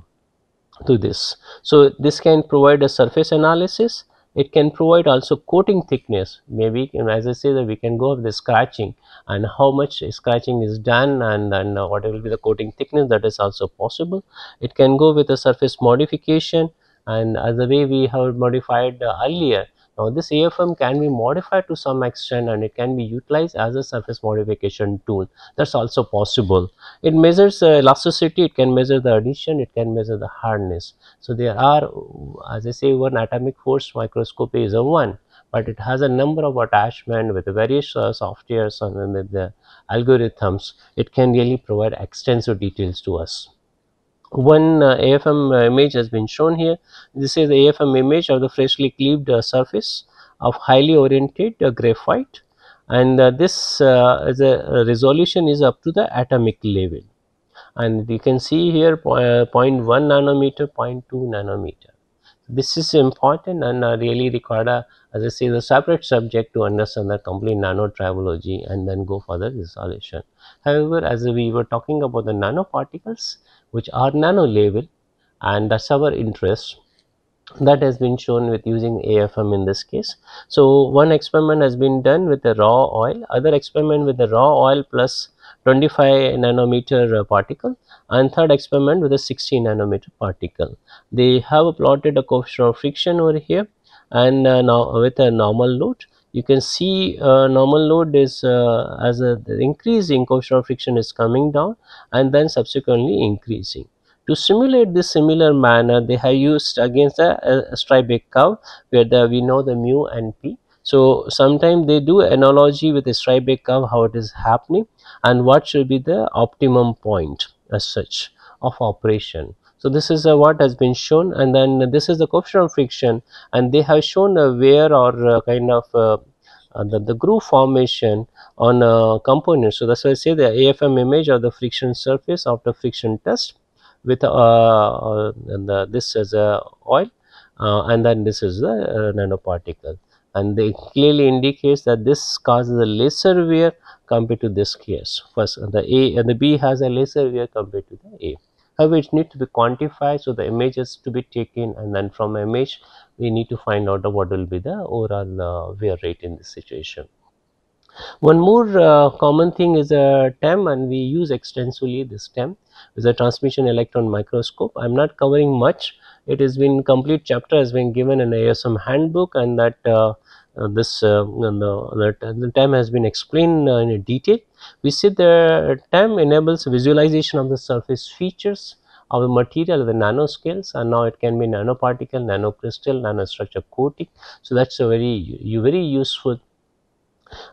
[SPEAKER 1] to this. So, this can provide a surface analysis it can provide also coating thickness maybe as I say that we can go with the scratching and how much scratching is done and then what will be the coating thickness that is also possible. It can go with a surface modification and as the way we have modified uh, earlier now this AFM can be modified to some extent and it can be utilized as a surface modification tool that is also possible. It measures uh, elasticity, it can measure the adhesion, it can measure the hardness. So there are as I say one atomic force microscopy is a one but it has a number of attachment with various uh, softwares and with the algorithms it can really provide extensive details to us one uh, AFM uh, image has been shown here. This is the AFM image of the freshly cleaved uh, surface of highly oriented graphite and this is a resolution is up to the atomic level and you can see here 0.1 nanometer 0.2 nanometer this is important and uh, really require a, as I say the separate subject to understand the complete nanotribology and then go for the resolution. However, as we were talking about the nanoparticles which are nano level and that's our interest that has been shown with using AFM in this case. So, one experiment has been done with the raw oil, other experiment with the raw oil plus 25 nanometer particle and third experiment with a 60 nanometer particle. They have plotted a coefficient of friction over here and uh, now with a normal load you can see uh, normal load is uh, as a the increasing coefficient of friction is coming down and then subsequently increasing. To simulate this similar manner they have used against a, a Stribeck curve where the, we know the mu and p. So, sometimes they do analogy with the Stribeck curve how it is happening and what should be the optimum point as such of operation. So, this is uh, what has been shown and then this is the coefficient of friction and they have shown a wear or uh, kind of uh, uh, the, the groove formation on a component. So, that is why I say the AFM image of the friction surface after friction test with the, this as a oil and then this is the nanoparticle and they clearly indicates that this causes a lesser wear compared to this case first the A and the B has a lesser wear compared to the A. However, it needs to be quantified so the image is to be taken and then from image we need to find out what will be the overall uh, wear rate in this situation. One more uh, common thing is a TEM and we use extensively this TEM is a transmission electron microscope. I am not covering much. It has been complete chapter has been given in ASM handbook and that uh, this uh, the, the TEM has been explained uh, in detail. We see the TEM enables visualization of the surface features of the material the nanoscales and now it can be nanoparticle, nanocrystal, nanostructure coating. So, that is a very you very useful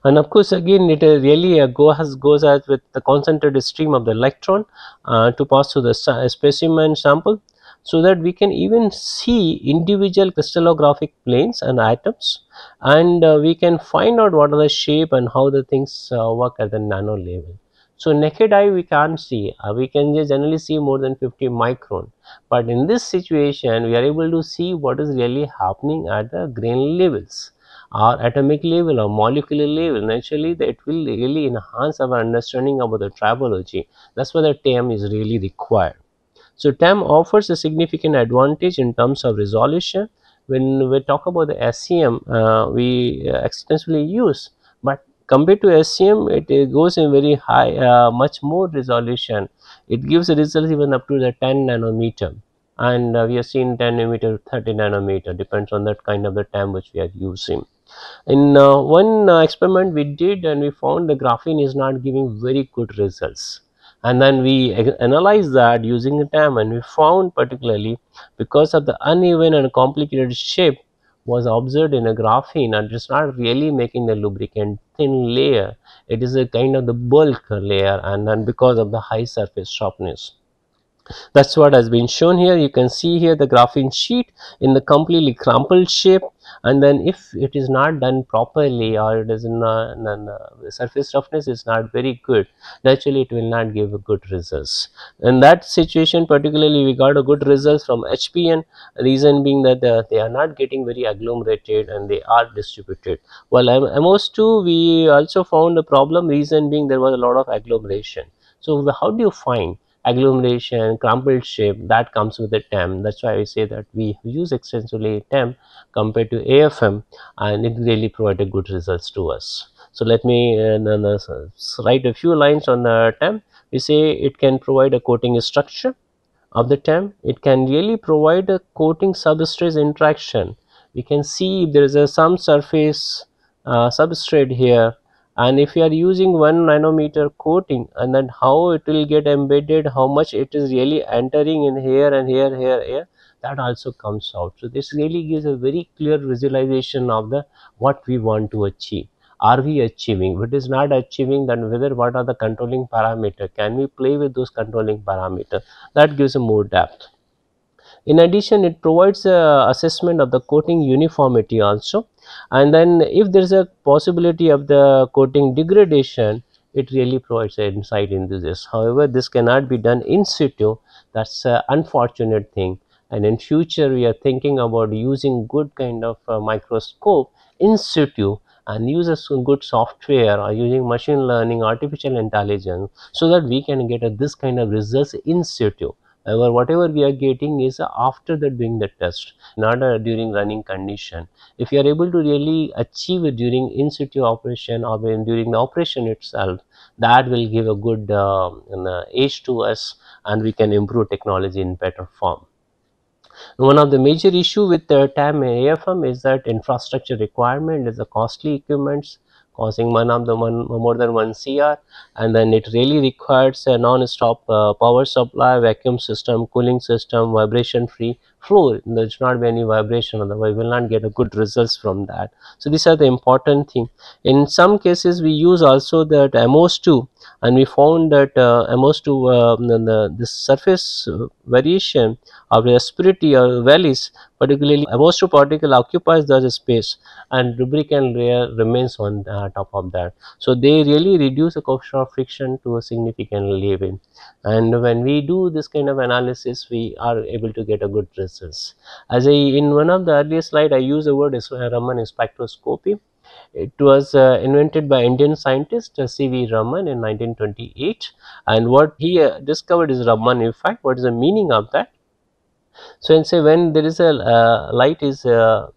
[SPEAKER 1] and of course again it really uh, goes goes as with the concentrated stream of the electron uh, to pass through the specimen sample so that we can even see individual crystallographic planes and atoms and uh, we can find out what are the shape and how the things uh, work at the nano level. So, naked eye we can't see, uh, we can generally see more than 50 micron, but in this situation we are able to see what is really happening at the grain levels or atomic level or molecular level. Naturally that will really enhance our understanding about the tribology. That is why the TEM is really required. So, TEM offers a significant advantage in terms of resolution when we talk about the SEM uh, we uh, extensively use but compared to SEM it, it goes in very high uh, much more resolution it gives a result even up to the 10 nanometer and uh, we have seen 10 nanometer 30 nanometer depends on that kind of the time which we are using. In uh, one uh, experiment we did and we found the graphene is not giving very good results and then we analyzed that using a TEM and we found particularly because of the uneven and complicated shape was observed in a graphene and it's not really making the lubricant thin layer. It is a kind of the bulk layer and then because of the high surface roughness that is what has been shown here you can see here the graphene sheet in the completely crumpled shape and then if it is not done properly or it is in the surface roughness is not very good naturally it will not give good results. In that situation particularly we got a good results from hBN reason being that the, they are not getting very agglomerated and they are distributed. While MOS2 we also found a problem reason being there was a lot of agglomeration. So, how do you find agglomeration, crumpled shape that comes with the TEM. That is why I say that we use extensively TEM compared to AFM and it really provided good results to us. So, let me uh, write a few lines on the TEM. We say it can provide a coating structure of the TEM. It can really provide a coating substrate interaction. We can see if there is a some surface uh, substrate here and if you are using 1 nanometer coating and then how it will get embedded how much it is really entering in here and here here here that also comes out. So this really gives a very clear visualization of the what we want to achieve. Are we achieving? If it is not achieving then whether what are the controlling parameter? Can we play with those controlling parameter? That gives a more depth. In addition it provides a assessment of the coating uniformity also and then if there is a possibility of the coating degradation it really provides an insight into this. However, this cannot be done in situ. That is an unfortunate thing. And in future we are thinking about using good kind of uh, microscope in situ and use a good software or using machine learning artificial intelligence so that we can get a, this kind of results in situ However, whatever we are getting is after that doing the test, not uh, during running condition. If you are able to really achieve it during in situ operation or during the operation itself, that will give a good uh, age to us and we can improve technology in better form. One of the major issue with the TEM AFM is that infrastructure requirement is the costly equipments causing one of the one more than one CR and then it really requires a non-stop uh, power supply, vacuum system, cooling system, vibration free flow. There should not be any vibration otherwise we will not get a good results from that. So, these are the important thing. In some cases we use also that MOS2 and we found that uh, MOS2 uh, the, the surface variation of the asperity or valleys particularly MOS2 particle occupies the space and lubricant layer remains on uh, top of that. So, they really reduce the coefficient of friction to a significant level and when we do this kind of analysis we are able to get a good results. As I in one of the earlier slide I use the word Raman spectroscopy it was uh, invented by Indian scientist uh, C.V. Raman in 1928 and what he uh, discovered is Raman effect. What is the meaning of that? So, in say when there is a uh, light is uh,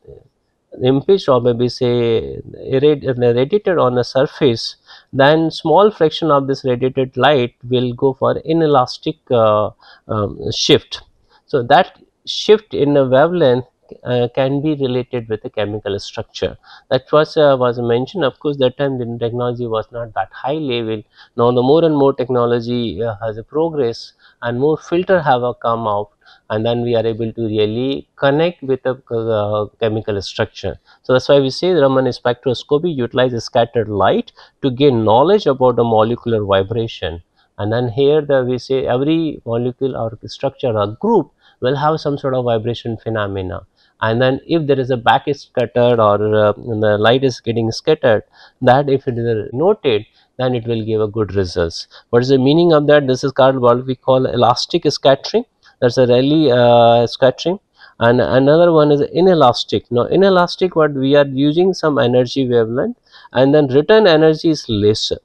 [SPEAKER 1] impinged or maybe say radiated on the surface then small fraction of this radiated light will go for inelastic uh, um, shift. So, that shift in a wavelength uh, can be related with the chemical structure. That was uh, was mentioned of course that time the technology was not that high level. Now the more and more technology uh, has a progress and more filter have come out and then we are able to really connect with the uh, chemical structure. So, that is why we say Raman spectroscopy utilizes scattered light to gain knowledge about the molecular vibration and then here the we say every molecule or structure or group will have some sort of vibration phenomena and then if there is a back is scattered or uh, the light is getting scattered that if it is noted then it will give a good results. What is the meaning of that? This is called what we call elastic scattering. That's a Rayleigh uh, scattering and another one is inelastic. Now inelastic what we are using some energy wavelength and then return energy is lesser.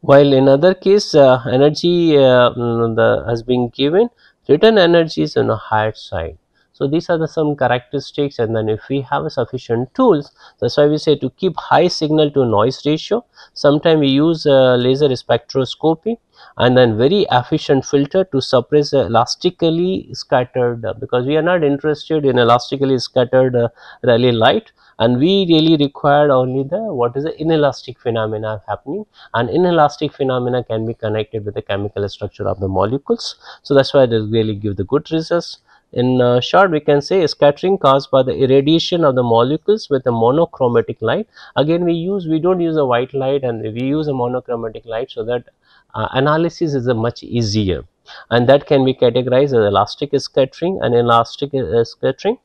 [SPEAKER 1] While in other case uh, energy uh, mm, the, has been given return energy is on a higher side. So, these are the some characteristics and then if we have a sufficient tools that is why we say to keep high signal to noise ratio sometimes we use uh, laser spectroscopy and then very efficient filter to suppress elastically scattered uh, because we are not interested in elastically scattered uh, Rayleigh light and we really required only the what is the inelastic phenomena happening and inelastic phenomena can be connected with the chemical structure of the molecules. So, that is why they really give the good results in uh, short, we can say scattering caused by the irradiation of the molecules with a monochromatic light. Again, we use we don't use a white light and we use a monochromatic light so that uh, analysis is a much easier and that can be categorized as elastic scattering and elastic uh, scattering.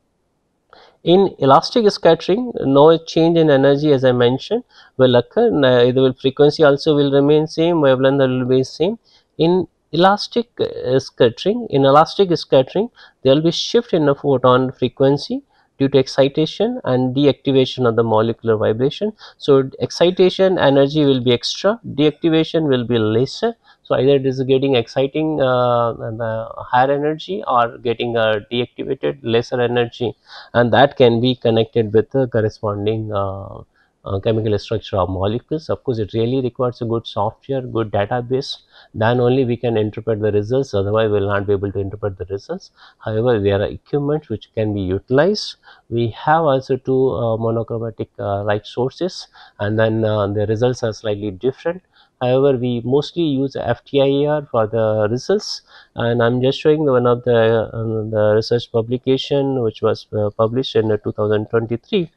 [SPEAKER 1] In elastic scattering, no change in energy as I mentioned will occur, uh, the frequency also will remain same, wavelength will be same. In elastic uh, scattering in elastic scattering there will be shift in the photon frequency due to excitation and deactivation of the molecular vibration. So, excitation energy will be extra, deactivation will be lesser. So, either it is getting exciting uh, higher energy or getting a deactivated lesser energy and that can be connected with the corresponding uh, uh, chemical structure of molecules. Of course, it really requires a good software, good database, then only we can interpret the results, otherwise we will not be able to interpret the results. However, there are equipment which can be utilized. We have also two uh, monochromatic uh, light sources and then uh, the results are slightly different. However, we mostly use FTIR for the results and I am just showing one of the, uh, the research publication which was uh, published in 2023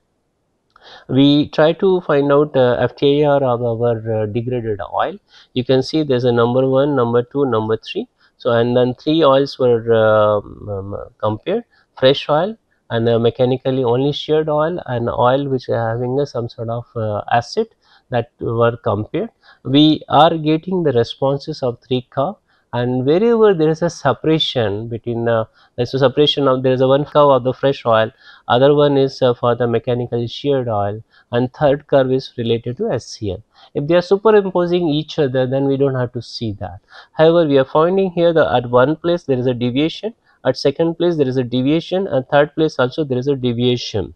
[SPEAKER 1] we try to find out uh, FTIR of our uh, degraded oil. You can see there is a number 1, number 2, number 3. So, and then 3 oils were um, um, compared fresh oil and mechanically only sheared oil and oil which are having some sort of uh, acid that were compared. We are getting the responses of 3 curve and wherever there is a separation between the there is separation of there is a one curve of the fresh oil other one is uh, for the mechanical sheared oil and third curve is related to SCl. If they are superimposing each other then we do not have to see that. However, we are finding here that at one place there is a deviation at second place there is a deviation and third place also there is a deviation.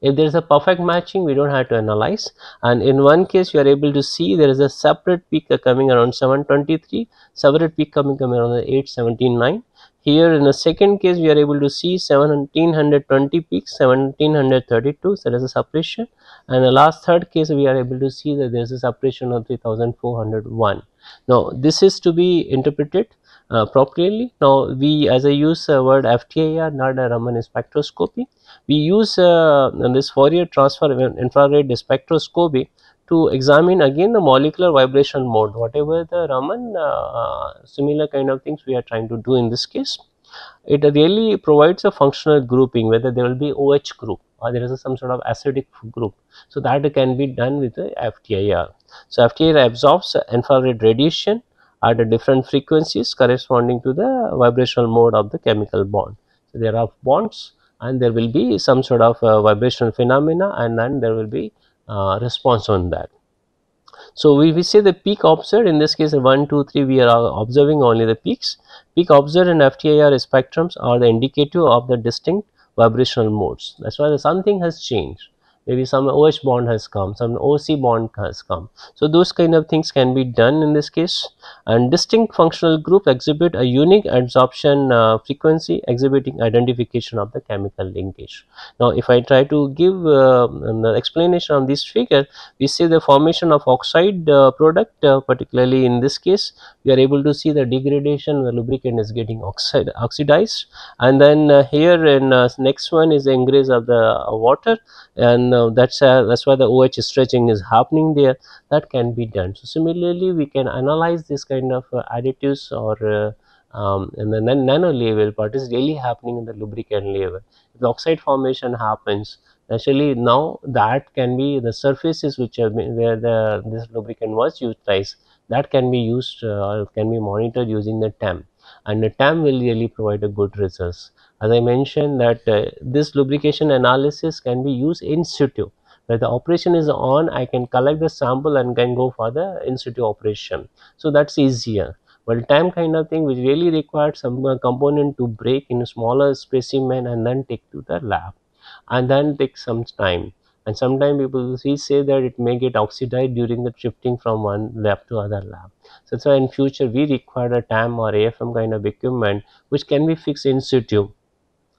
[SPEAKER 1] If there is a perfect matching, we don't have to analyze. And in one case, you are able to see there is a separate peak coming around 723, separate peak coming, coming around 879. Here in the second case, we are able to see 1720 peaks, 1732, so there is a suppression. And the last third case, we are able to see that there is a suppression of 3401. Now, this is to be interpreted uh, properly. Now, we as I use the word FTIR, not a Raman spectroscopy, we use uh, this Fourier transfer infrared spectroscopy to examine again the molecular vibration mode, whatever the Raman uh, similar kind of things we are trying to do in this case. It really provides a functional grouping whether there will be OH group or there is some sort of acidic group. So, that can be done with the FTIR. So, FTIR absorbs infrared radiation at different frequencies corresponding to the vibrational mode of the chemical bond. So, there are bonds and there will be some sort of uh, vibrational phenomena and then there will be uh, response on that. So, we, we say the peak observed in this case 1, 2, 3 we are observing only the peaks. Peak observed in FTIR spectrums are the indicative of the distinct vibrational modes. That is why something has changed maybe some OH bond has come, some OC bond has come. So, those kind of things can be done in this case and distinct functional group exhibit a unique adsorption uh, frequency exhibiting identification of the chemical linkage. Now, if I try to give uh, the explanation on this figure, we see the formation of oxide uh, product uh, particularly in this case we are able to see the degradation the lubricant is getting oxide, oxidized and then uh, here in uh, next one is the ingress of the water and that's that's why the OH stretching is happening there that can be done. So, similarly we can analyze this kind of uh, additives or uh, um, in the nano level what is really happening in the lubricant level. If the oxide formation happens Actually, now that can be the surfaces which have been where the this lubricant was utilized that can be used uh, can be monitored using the TEM and the TEM will really provide a good results. As I mentioned that uh, this lubrication analysis can be used in situ where the operation is on I can collect the sample and can go for the in situ operation. So, that is easier. Well, time kind of thing which really required some uh, component to break in a smaller specimen and then take to the lab and then take some time and sometimes people say that it may get oxidized during the shifting from one lab to other lab. So, that's why in future we require a TEM or AFM kind of equipment which can be fixed in situ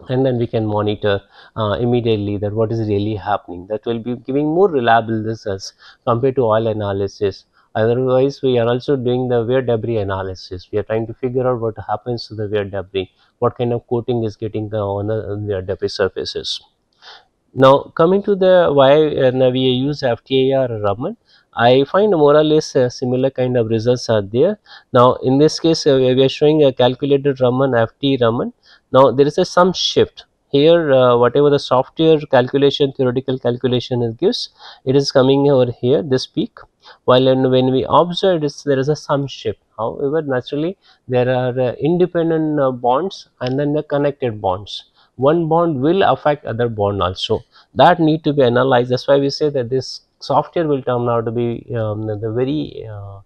[SPEAKER 1] and then we can monitor uh, immediately that what is really happening that will be giving more reliable results compared to oil analysis otherwise we are also doing the wear debris analysis we are trying to figure out what happens to the wear debris what kind of coating is getting on the wear debris surfaces now coming to the why uh, we use FTIR or Raman, I find more or less uh, similar kind of results are there. Now in this case uh, we are showing a calculated Raman FT Raman. Now there is a some shift. Here uh, whatever the software calculation theoretical calculation it gives it is coming over here this peak. While when we observe this there is a some shift. However naturally there are uh, independent uh, bonds and then the connected bonds. One bond will affect other bond also. That need to be analyzed. That's why we say that this software will turn out to be um, the very uh,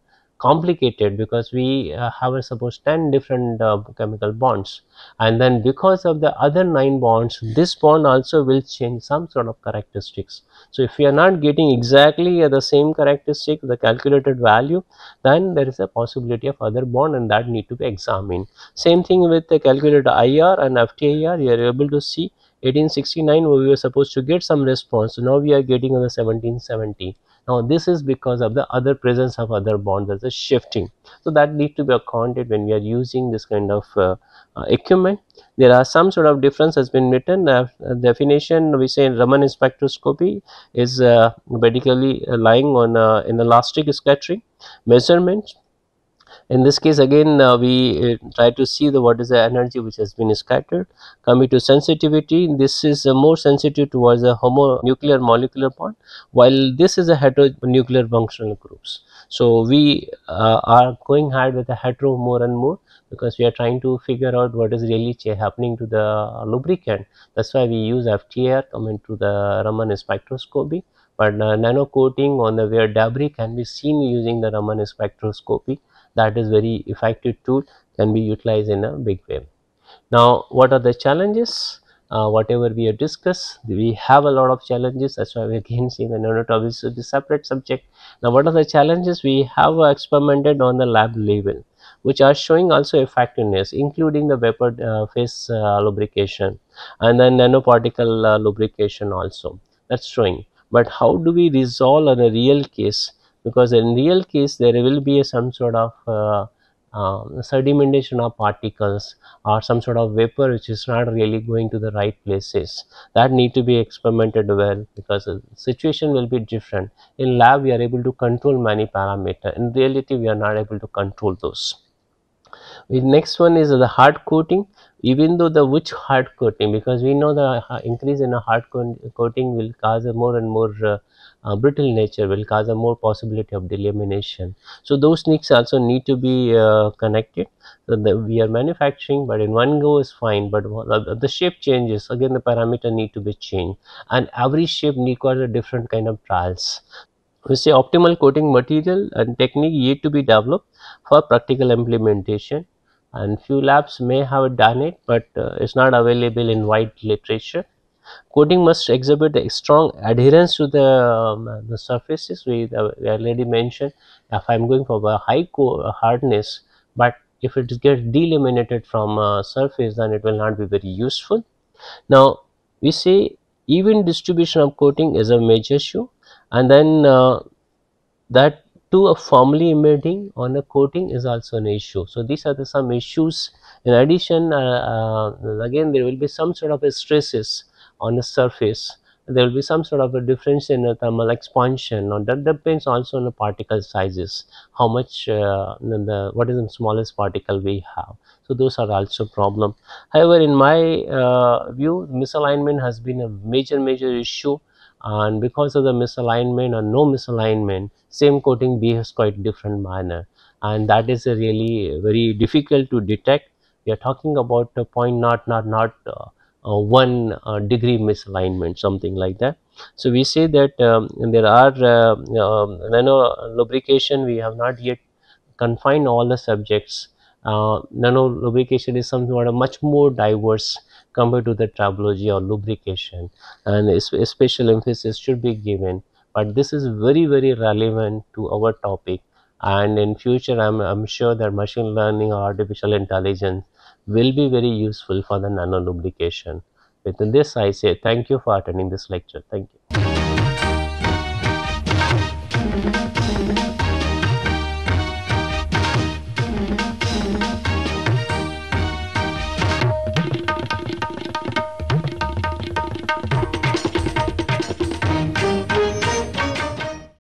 [SPEAKER 1] complicated because we uh, have a suppose 10 different uh, chemical bonds and then because of the other 9 bonds this bond also will change some sort of characteristics. So, if we are not getting exactly the same characteristic the calculated value then there is a possibility of other bond and that need to be examined. Same thing with the calculated IR and FTIR you are able to see 1869 we were supposed to get some response so now we are getting on the 1770 now this is because of the other presence of other bond that is shifting. So that need to be accounted when we are using this kind of uh, uh, equipment. There are some sort of difference has been written. Uh, definition we say in Raman spectroscopy is uh, basically lying on uh, in elastic scattering measurements in this case again uh, we uh, try to see the what is the energy which has been scattered. Coming to sensitivity this is uh, more sensitive towards the homonuclear molecular bond while this is a heteronuclear functional groups. So we uh, are going ahead with the hetero more and more because we are trying to figure out what is really happening to the lubricant. That's why we use FTIR coming to the Raman spectroscopy. But uh, nano coating on the wear debris can be seen using the Raman spectroscopy that is very effective tool can be utilized in a big way. Now what are the challenges? Uh, whatever we have discussed, we have a lot of challenges that's why we again see the nanotopes is a separate subject. Now what are the challenges we have experimented on the lab level which are showing also effectiveness including the vapor uh, phase uh, lubrication and then nanoparticle uh, lubrication also that's showing. But how do we resolve on a real case because in real case there will be some sort of uh, uh, sedimentation of particles or some sort of vapor which is not really going to the right places. That need to be experimented well because the situation will be different. In lab we are able to control many parameter. In reality we are not able to control those. The next one is the hard coating. Even though the which hard coating? Because we know the increase in a hard coating will cause a more and more uh, uh, brittle nature will cause a more possibility of delamination. So those nicks also need to be uh, connected. So we are manufacturing, but in one go is fine. But the shape changes again, the parameter need to be changed, and every shape requires a different kind of trials. We say optimal coating material and technique yet to be developed for practical implementation and few labs may have done it but uh, it's not available in wide literature Coating must exhibit a strong adherence to the, um, the surfaces we, uh, we, already mentioned if I am going for a high hardness but if it gets delaminated from a surface then it will not be very useful. Now we say even distribution of coating is a major issue and then uh, that to a firmly embedding on a coating is also an issue. So these are the some issues in addition uh, uh, again there will be some sort of stresses on the surface there will be some sort of a difference in the thermal expansion. Or that depends also on the particle sizes how much uh, the what is the smallest particle we have. So those are also problem. However in my uh, view misalignment has been a major major issue. And because of the misalignment or no misalignment same coating behaves quite different manner. And that is really very difficult to detect. We are talking about a point not not not uh, uh, one uh, degree misalignment something like that. So we say that um, there are uh, um, nano lubrication we have not yet confined all the subjects. Uh, nano lubrication is something somewhat much more diverse compared to the tribology or lubrication and a special emphasis should be given. But this is very very relevant to our topic and in future I'm, I'm sure that machine learning or artificial intelligence will be very useful for the nano lubrication. With this I say thank you for attending this lecture. Thank you.